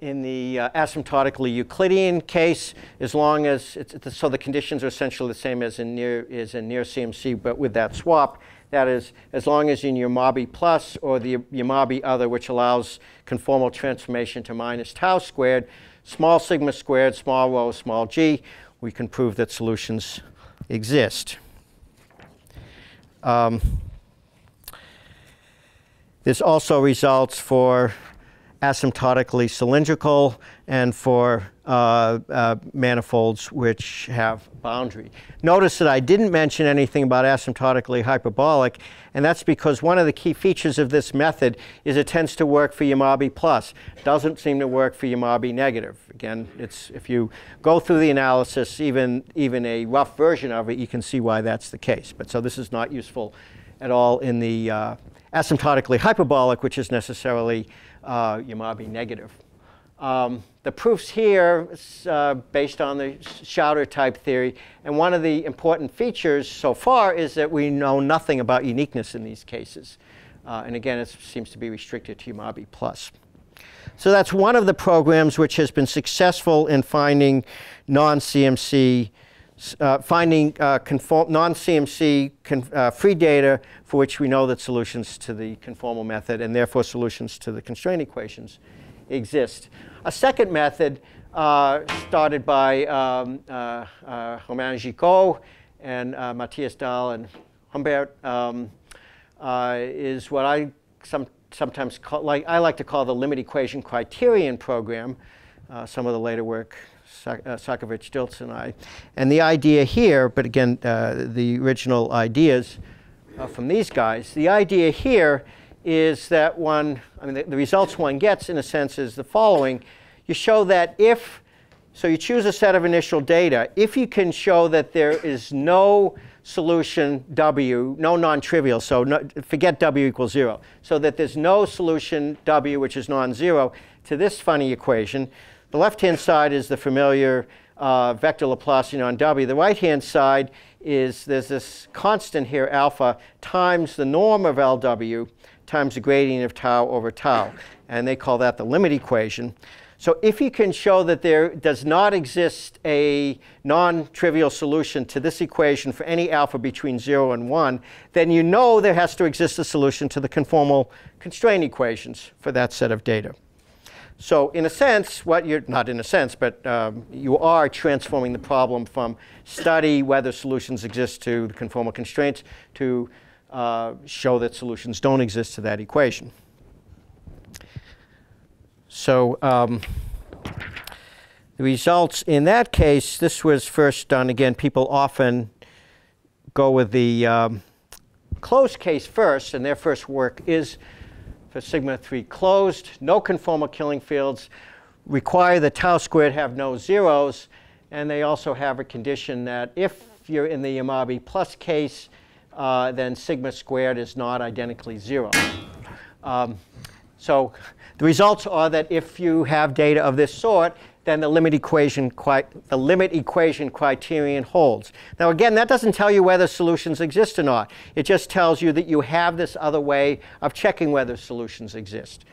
in the uh, asymptotically Euclidean case, as long as so the conditions are essentially the same as in near is in near CMC, but with that swap. That is, as long as in Yamabe plus or the Yamabe other, which allows conformal transformation to minus tau squared, small sigma squared, small rho, small g, we can prove that solutions exist. Um, this also results for asymptotically cylindrical and for uh, uh, manifolds which have boundary. Notice that I didn't mention anything about asymptotically hyperbolic, and that's because one of the key features of this method is it tends to work for Yamabe plus. Doesn't seem to work for Yamabe negative. Again, it's, if you go through the analysis, even, even a rough version of it, you can see why that's the case. But so this is not useful at all in the uh, asymptotically hyperbolic, which is necessarily uh, negative. Um, the proofs here uh, based on the Schauder type theory. And one of the important features so far is that we know nothing about uniqueness in these cases. Uh, and again, it seems to be restricted to Yamabe plus. So that's one of the programs which has been successful in finding non-CMC, uh, finding uh, non-CMC uh, free data for which we know that solutions to the conformal method and therefore solutions to the constraint equations exist. A second method uh, started by um, uh, uh, Romain Gicquaud and Mattias Dahl and Humbert um, is what I some, sometimes call, like I like to call the limit equation criterion program. Some of the later work, uh, Sakovich, Dilts, and I. And the idea here, but again, uh, the original ideas from these guys. The idea here is that one, I mean, the, the results one gets in a sense is the following. You show that if, so you choose a set of initial data, if you can show that there is no solution W, no non-trivial, so no, forget W equals zero, so that there's no solution W which is non-zero to this funny equation. The left-hand side is the familiar uh, vector Laplacian on W. The right-hand side is there's this constant here, alpha, times the norm of LW times the gradient of tau over tau. And they call that the limit equation. So if you can show that there does not exist a non-trivial solution to this equation for any alpha between 0 and 1, then you know there has to exist a solution to the conformal constraint equations for that set of data. So in a sense, what you're, not in a sense, but um, you are transforming the problem from study whether solutions exist to the conformal constraints to uh, show that solutions don't exist to that equation. So um, the results in that case, this was first done, again, people often go with the um, closed case first, and their first work is for sigma 3 closed, no conformal killing fields, require the tau squared have no zeros, and they also have a condition that if you're in the Yamabe plus case, uh, then sigma squared is not identically zero. Um, so the results are that if you have data of this sort, then the limit equation the limit equation criterion holds. Now again, that doesn't tell you whether solutions exist or not. It just tells you that you have this other way of checking whether solutions exist.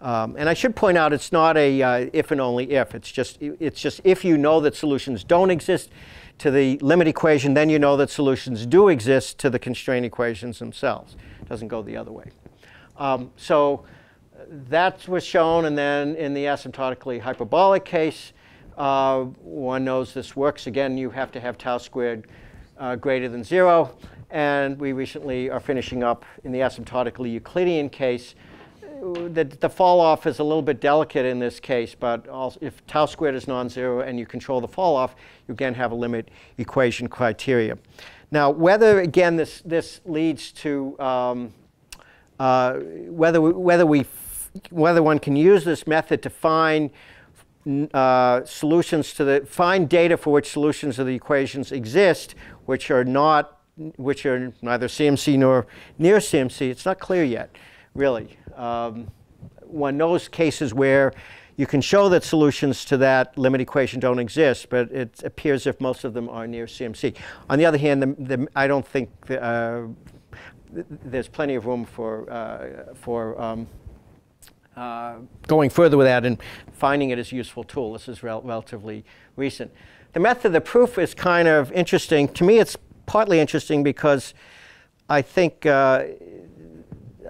Um, and I should point out it's not a uh, if and only if. It's just it's just if you know that solutions don't exist to the limit equation, then you know that solutions do exist to the constraint equations themselves. It doesn't go the other way. Um, so that was shown, and then in the asymptotically hyperbolic case, uh, one knows this works. Again, you have to have tau squared uh, greater than zero. And we recently are finishing up in the asymptotically Euclidean case. The, the fall off is a little bit delicate in this case, but if tau squared is non-zero and you control the fall off, you again have a limit equation criteria. Now, whether again this, this leads to um, uh, whether we, whether we whether one can use this method to find uh, solutions to the, find data for which solutions of the equations exist, which are not, which are neither CMC nor near CMC. It's not clear yet, really. Um, one knows cases where you can show that solutions to that limit equation don't exist, but it appears if most of them are near CMC. On the other hand, the, the, I don't think the, uh, there's plenty of room for, uh, for um, uh, going further with that and finding it as a useful tool. This is rel relatively recent. The method of the proof is kind of interesting. To me, it's partly interesting because I think uh,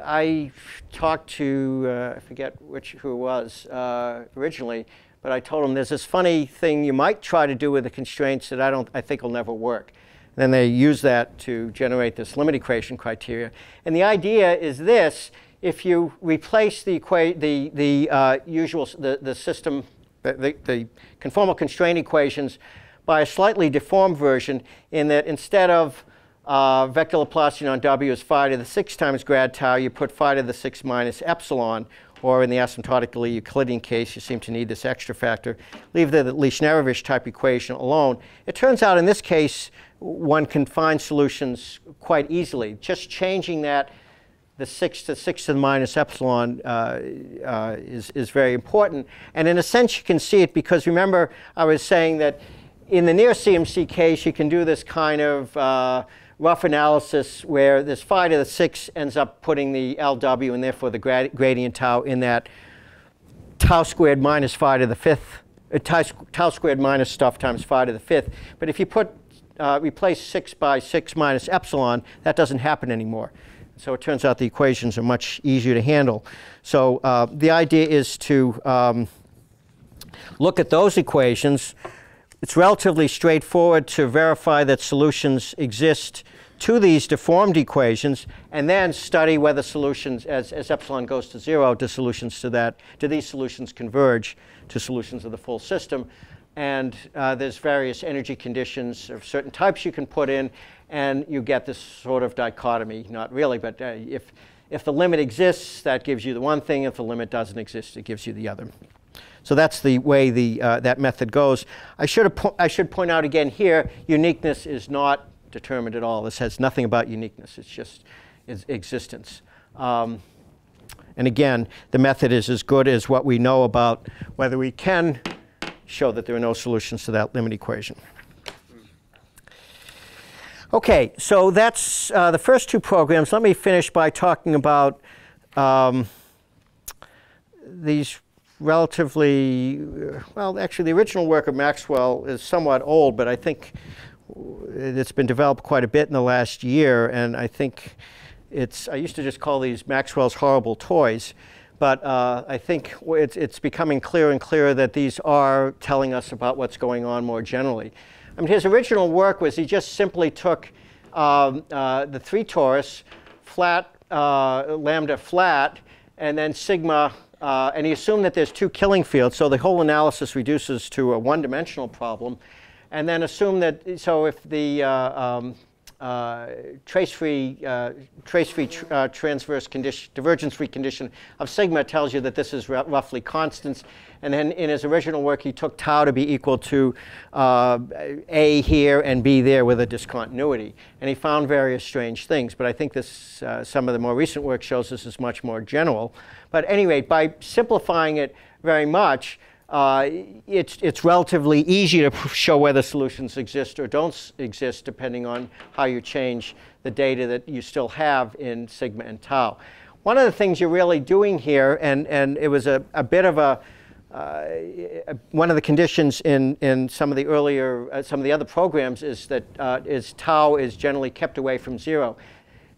I talked to, uh, I forget which who it was uh, originally, but I told him there's this funny thing you might try to do with the constraints that I don't, I think will never work. And then they use that to generate this limit equation criteria. And the idea is this, if you replace the, the, the uh, usual, the, the system, the, the conformal constraint equations by a slightly deformed version in that instead of uh, vector Laplacian on W is phi to the 6 times grad tau, you put phi to the 6 minus epsilon, or in the asymptotically Euclidean case, you seem to need this extra factor. Leave the Lichnerowicz type equation alone. It turns out in this case, one can find solutions quite easily. Just changing that the 6 to 6 to the minus epsilon uh, uh, is, is very important. And in a sense, you can see it because remember I was saying that in the near CMC case, you can do this kind of uh, rough analysis where this phi to the 6 ends up putting the LW and therefore the grad gradient tau in that tau squared minus phi to the fifth, uh, tau, tau squared minus stuff times phi to the fifth. But if you put, uh, replace 6 by 6 minus epsilon, that doesn't happen anymore. So it turns out the equations are much easier to handle. So uh, the idea is to um, look at those equations. It's relatively straightforward to verify that solutions exist to these deformed equations and then study whether solutions, as, as epsilon goes to zero, do solutions to that, do these solutions converge to solutions of the full system? And uh, there's various energy conditions of certain types you can put in, and you get this sort of dichotomy. Not really, but uh, if, if the limit exists, that gives you the one thing. If the limit doesn't exist, it gives you the other. So that's the way the, uh, that method goes. I should, I should point out again here, uniqueness is not determined at all. This has nothing about uniqueness. It's just its existence. Um, and again, the method is as good as what we know about whether we can show that there are no solutions to that limit equation. Okay, so that's uh, the first two programs. Let me finish by talking about um, these relatively, well, actually, the original work of Maxwell is somewhat old, but I think it's been developed quite a bit in the last year, and I think it's, I used to just call these Maxwell's horrible toys, but uh, I think it's, it's becoming clearer and clearer that these are telling us about what's going on more generally. I mean, his original work was he just simply took um, uh, the three torus, flat, uh, lambda flat, and then sigma, uh, and he assumed that there's two killing fields, so the whole analysis reduces to a one-dimensional problem and then assume that, so if the uh, um, trace-free, uh, trace-free tr uh, transverse condition, divergence-free condition of sigma tells you that this is roughly constant. And then in his original work, he took tau to be equal to uh, A here and B there with a discontinuity. And he found various strange things. But I think this, uh, some of the more recent work shows this is much more general. But anyway, by simplifying it very much, uh, it's, it's relatively easy to show whether solutions exist or don't exist depending on how you change the data that you still have in sigma and tau. One of the things you're really doing here, and, and it was a, a bit of a, uh, one of the conditions in, in some of the earlier, uh, some of the other programs is that uh, is tau is generally kept away from zero.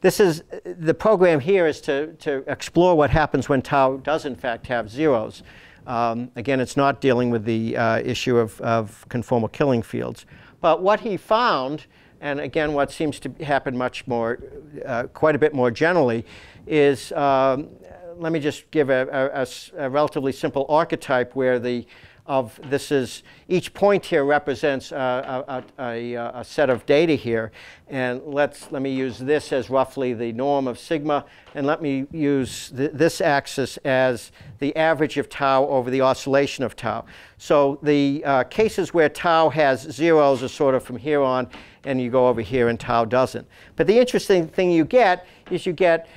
This is, the program here is to, to explore what happens when tau does in fact have zeros. Um, again, it's not dealing with the uh, issue of, of, conformal killing fields. But what he found, and again, what seems to happen much more, uh, quite a bit more generally, is um, let me just give a, a, a, relatively simple archetype where the of this is each point here represents a, a, a, set of data here. And let's let me use this as roughly the norm of sigma. And let me use th this axis as the average of tau over the oscillation of tau. So the uh, cases where tau has zeros are sort of from here on and you go over here and tau doesn't. But the interesting thing you get is you get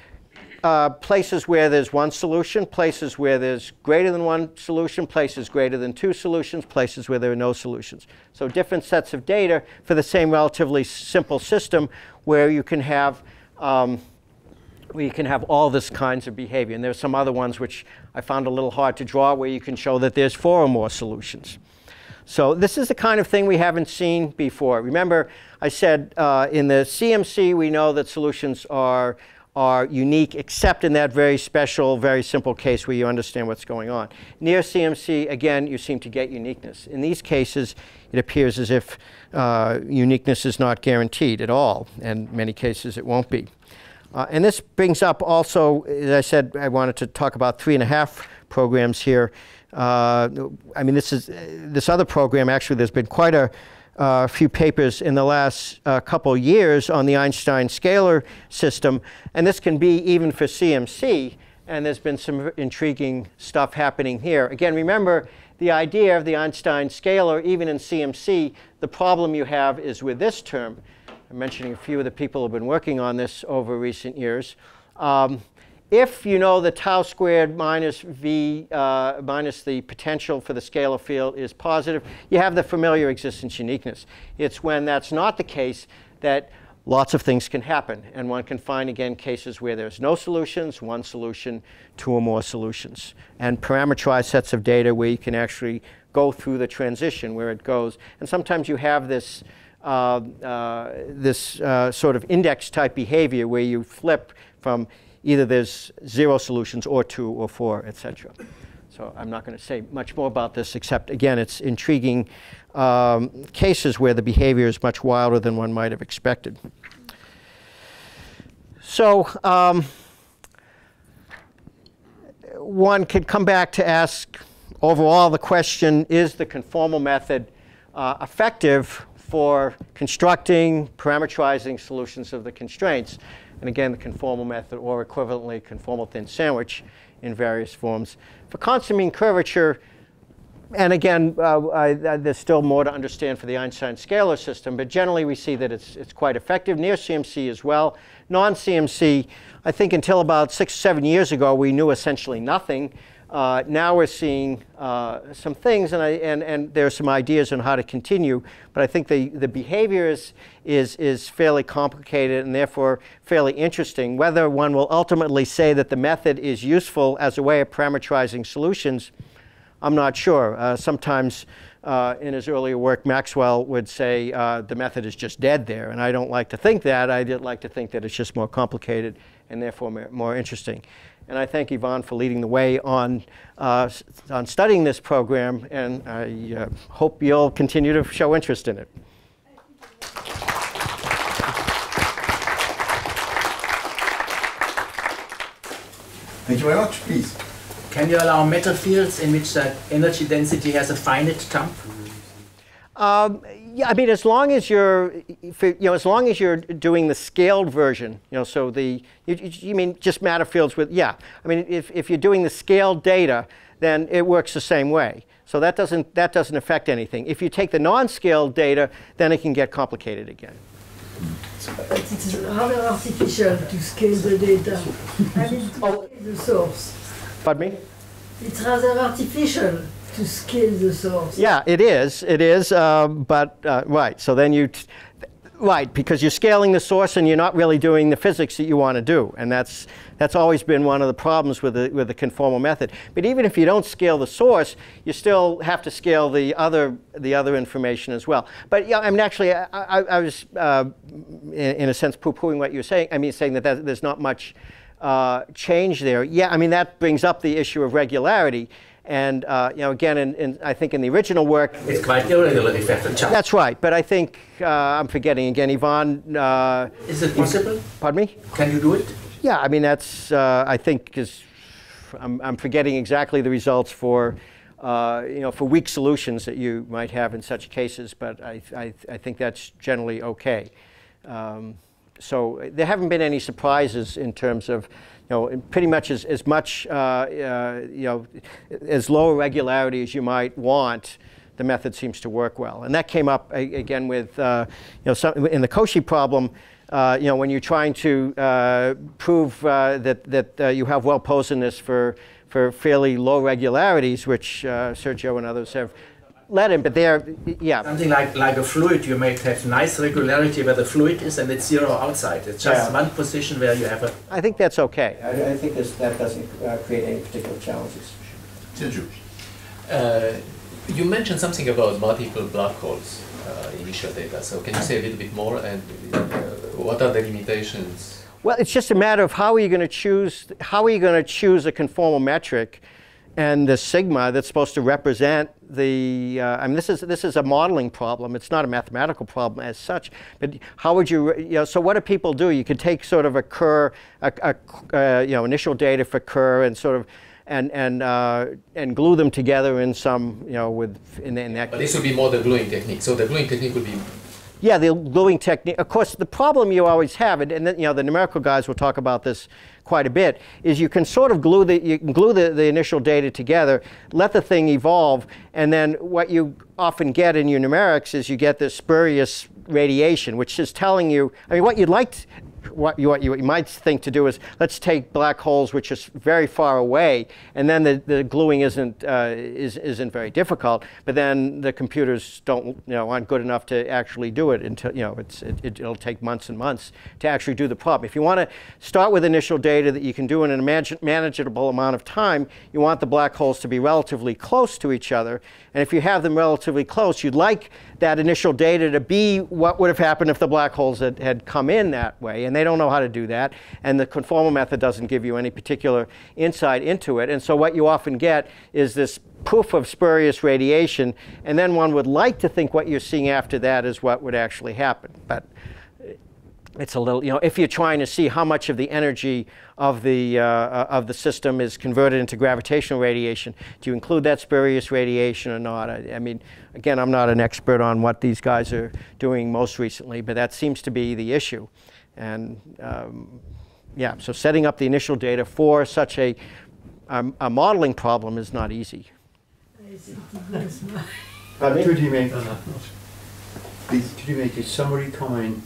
uh, places where there's one solution, places where there's greater than one solution, places greater than two solutions, places where there are no solutions. So different sets of data for the same relatively simple system where you can have um, where you can have all this kinds of behavior. And there's some other ones which I found a little hard to draw where you can show that there's four or more solutions. So this is the kind of thing we haven't seen before. Remember, I said uh, in the CMC we know that solutions are are unique except in that very special, very simple case where you understand what's going on. Near CMC, again, you seem to get uniqueness. In these cases, it appears as if uh, uniqueness is not guaranteed at all, and many cases it won't be. Uh, and this brings up also, as I said, I wanted to talk about three and a half programs here. Uh, I mean, this is this other program. Actually, there's been quite a a few papers in the last uh, couple years on the Einstein scalar system, and this can be even for CMC, and there's been some intriguing stuff happening here. Again, remember the idea of the Einstein scalar, even in CMC, the problem you have is with this term. I'm mentioning a few of the people who have been working on this over recent years. Um, if you know the tau squared minus v uh, minus the potential for the scalar field is positive, you have the familiar existence uniqueness. It's when that's not the case that lots of things can happen. And one can find, again, cases where there's no solutions, one solution, two or more solutions. And parameterized sets of data where you can actually go through the transition where it goes. And sometimes you have this, uh, uh, this uh, sort of index type behavior where you flip from either there's zero solutions or two or four, etc. So I'm not going to say much more about this, except again, it's intriguing um, cases where the behavior is much wilder than one might have expected. So um, one could come back to ask overall the question, is the conformal method uh, effective for constructing, parameterizing solutions of the constraints? And again, the conformal method or equivalently conformal thin sandwich in various forms. For constant mean curvature, and again, uh, I, there's still more to understand for the Einstein scalar system, but generally we see that it's, it's quite effective. Near CMC as well. Non-CMC, I think until about six, seven years ago, we knew essentially nothing. Uh, now we're seeing uh, some things, and, I, and, and there are some ideas on how to continue, but I think the, the behavior is, is, is fairly complicated and therefore fairly interesting. Whether one will ultimately say that the method is useful as a way of parameterizing solutions, I'm not sure. Uh, sometimes uh, in his earlier work, Maxwell would say uh, the method is just dead there, and I don't like to think that. I did like to think that it's just more complicated and therefore more interesting. And I thank Yvonne for leading the way on, uh, on studying this program, and I uh, hope you'll continue to show interest in it. Thank you very much. Please. Can you allow matter fields in which the energy density has a finite jump? Um, yeah, I mean, as long as you're, you know, as long as you're doing the scaled version, you know, so the, you, you mean just matter fields with, yeah. I mean, if, if you're doing the scaled data, then it works the same way. So that doesn't, that doesn't affect anything. If you take the non-scaled data, then it can get complicated again. It's rather artificial to scale the data. I mean, oh. the source. Pardon me? It's rather artificial to scale the source. Yeah, it is. It is. Uh, but uh, right. So then you, right, because you're scaling the source and you're not really doing the physics that you want to do, and that's that's always been one of the problems with the with the conformal method. But even if you don't scale the source, you still have to scale the other the other information as well. But yeah, I mean, actually, I, I, I was uh, in, in, a sense poo-pooing what you're saying. I mean, saying that, that there's not much uh, change there. Yeah, I mean, that brings up the issue of regularity. And, uh, you know, again, in, in, I think in the original work... It's quite irregular if you That's right. But I think, uh, I'm forgetting again, Yvonne... Uh, is it possible? Pardon me? Can you do it? Yeah, I mean, that's, uh, I think, is, I'm, I'm forgetting exactly the results for, uh, you know, for weak solutions that you might have in such cases, but I, I, I think that's generally okay. Um, so there haven't been any surprises in terms of, know, pretty much as, as much, uh, uh, you know, as low regularity as you might want, the method seems to work well. And that came up again with, uh, you know, some, in the Cauchy problem, uh, you know, when you're trying to uh, prove uh, that, that you have well-posedness for, for fairly low regularities, which Sergio and others have let him, but they're, yeah. Something like, like a fluid, you may have nice regularity where the fluid is and it's zero outside. It's just yeah. one position where you have a... I think that's okay. I, I think this, that doesn't uh, create any particular challenges. Uh, you mentioned something about multiple black holes uh, initial data. So can you say a little bit more and uh, what are the limitations? Well, it's just a matter of how are you going to choose, how are you going to choose a conformal metric and the sigma that's supposed to represent the, uh, I mean, this is, this is a modeling problem. It's not a mathematical problem as such. But how would you, you know, so what do people do? You could take sort of a Kerr, a, a uh, you know, initial data for Kerr and sort of, and, and, uh, and glue them together in some, you know, with, in, in that. But this would be more the gluing technique. So the gluing technique would be yeah, the gluing technique. Of course, the problem you always have, and, and then, you know, the numerical guys will talk about this quite a bit, is you can sort of glue the you can glue the, the initial data together, let the thing evolve, and then what you often get in your numerics is you get this spurious radiation, which is telling you. I mean, what you'd like to, what you, what you, might think to do is let's take black holes which is very far away, and then the, the gluing isn't, uh, is, isn't very difficult, but then the computers don't, you know, aren't good enough to actually do it until, you know, it's, it, will take months and months to actually do the problem. If you want to start with initial data that you can do in a manageable amount of time, you want the black holes to be relatively close to each other, and if you have them relatively close, you'd like that initial data to be what would have happened if the black holes had, had come in that way. And they don't know how to do that. And the conformal method doesn't give you any particular insight into it. And so what you often get is this poof of spurious radiation. And then one would like to think what you're seeing after that is what would actually happen. But it's a little, you know, if you're trying to see how much of the energy of the, uh, of the system is converted into gravitational radiation, do you include that spurious radiation or not? I, I mean, again, I'm not an expert on what these guys are doing most recently, but that seems to be the issue. And um, yeah, so setting up the initial data for such a, um, a modeling problem is not easy. It's- it was my- Pardon me? Could you make, Please. could you make a summary comment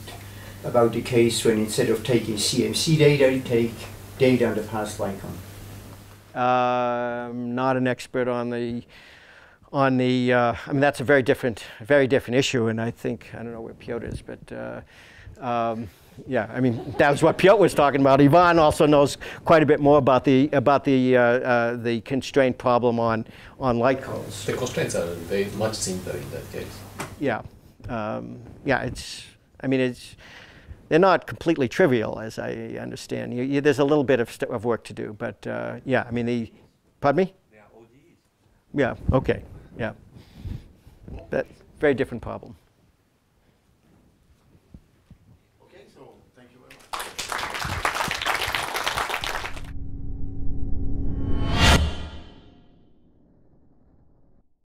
about the case when instead of taking CMC data, you take data on the past light cone? Um, not an expert on the, on the, uh, I mean, that's a very different, very different issue, and I think, I don't know where Piotr is, but, uh, um, yeah, I mean, that was what Piotr was talking about. Yvonne also knows quite a bit more about the, about the, uh, uh, the constraint problem on, on light cones. The constraints are very much simpler in that case. Yeah, um, yeah, it's, I mean, it's, they're not completely trivial, as I understand. You, you, there's a little bit of, st- of work to do, but uh, yeah, I mean, the, pardon me? Yeah, okay, yeah. That, very different problem.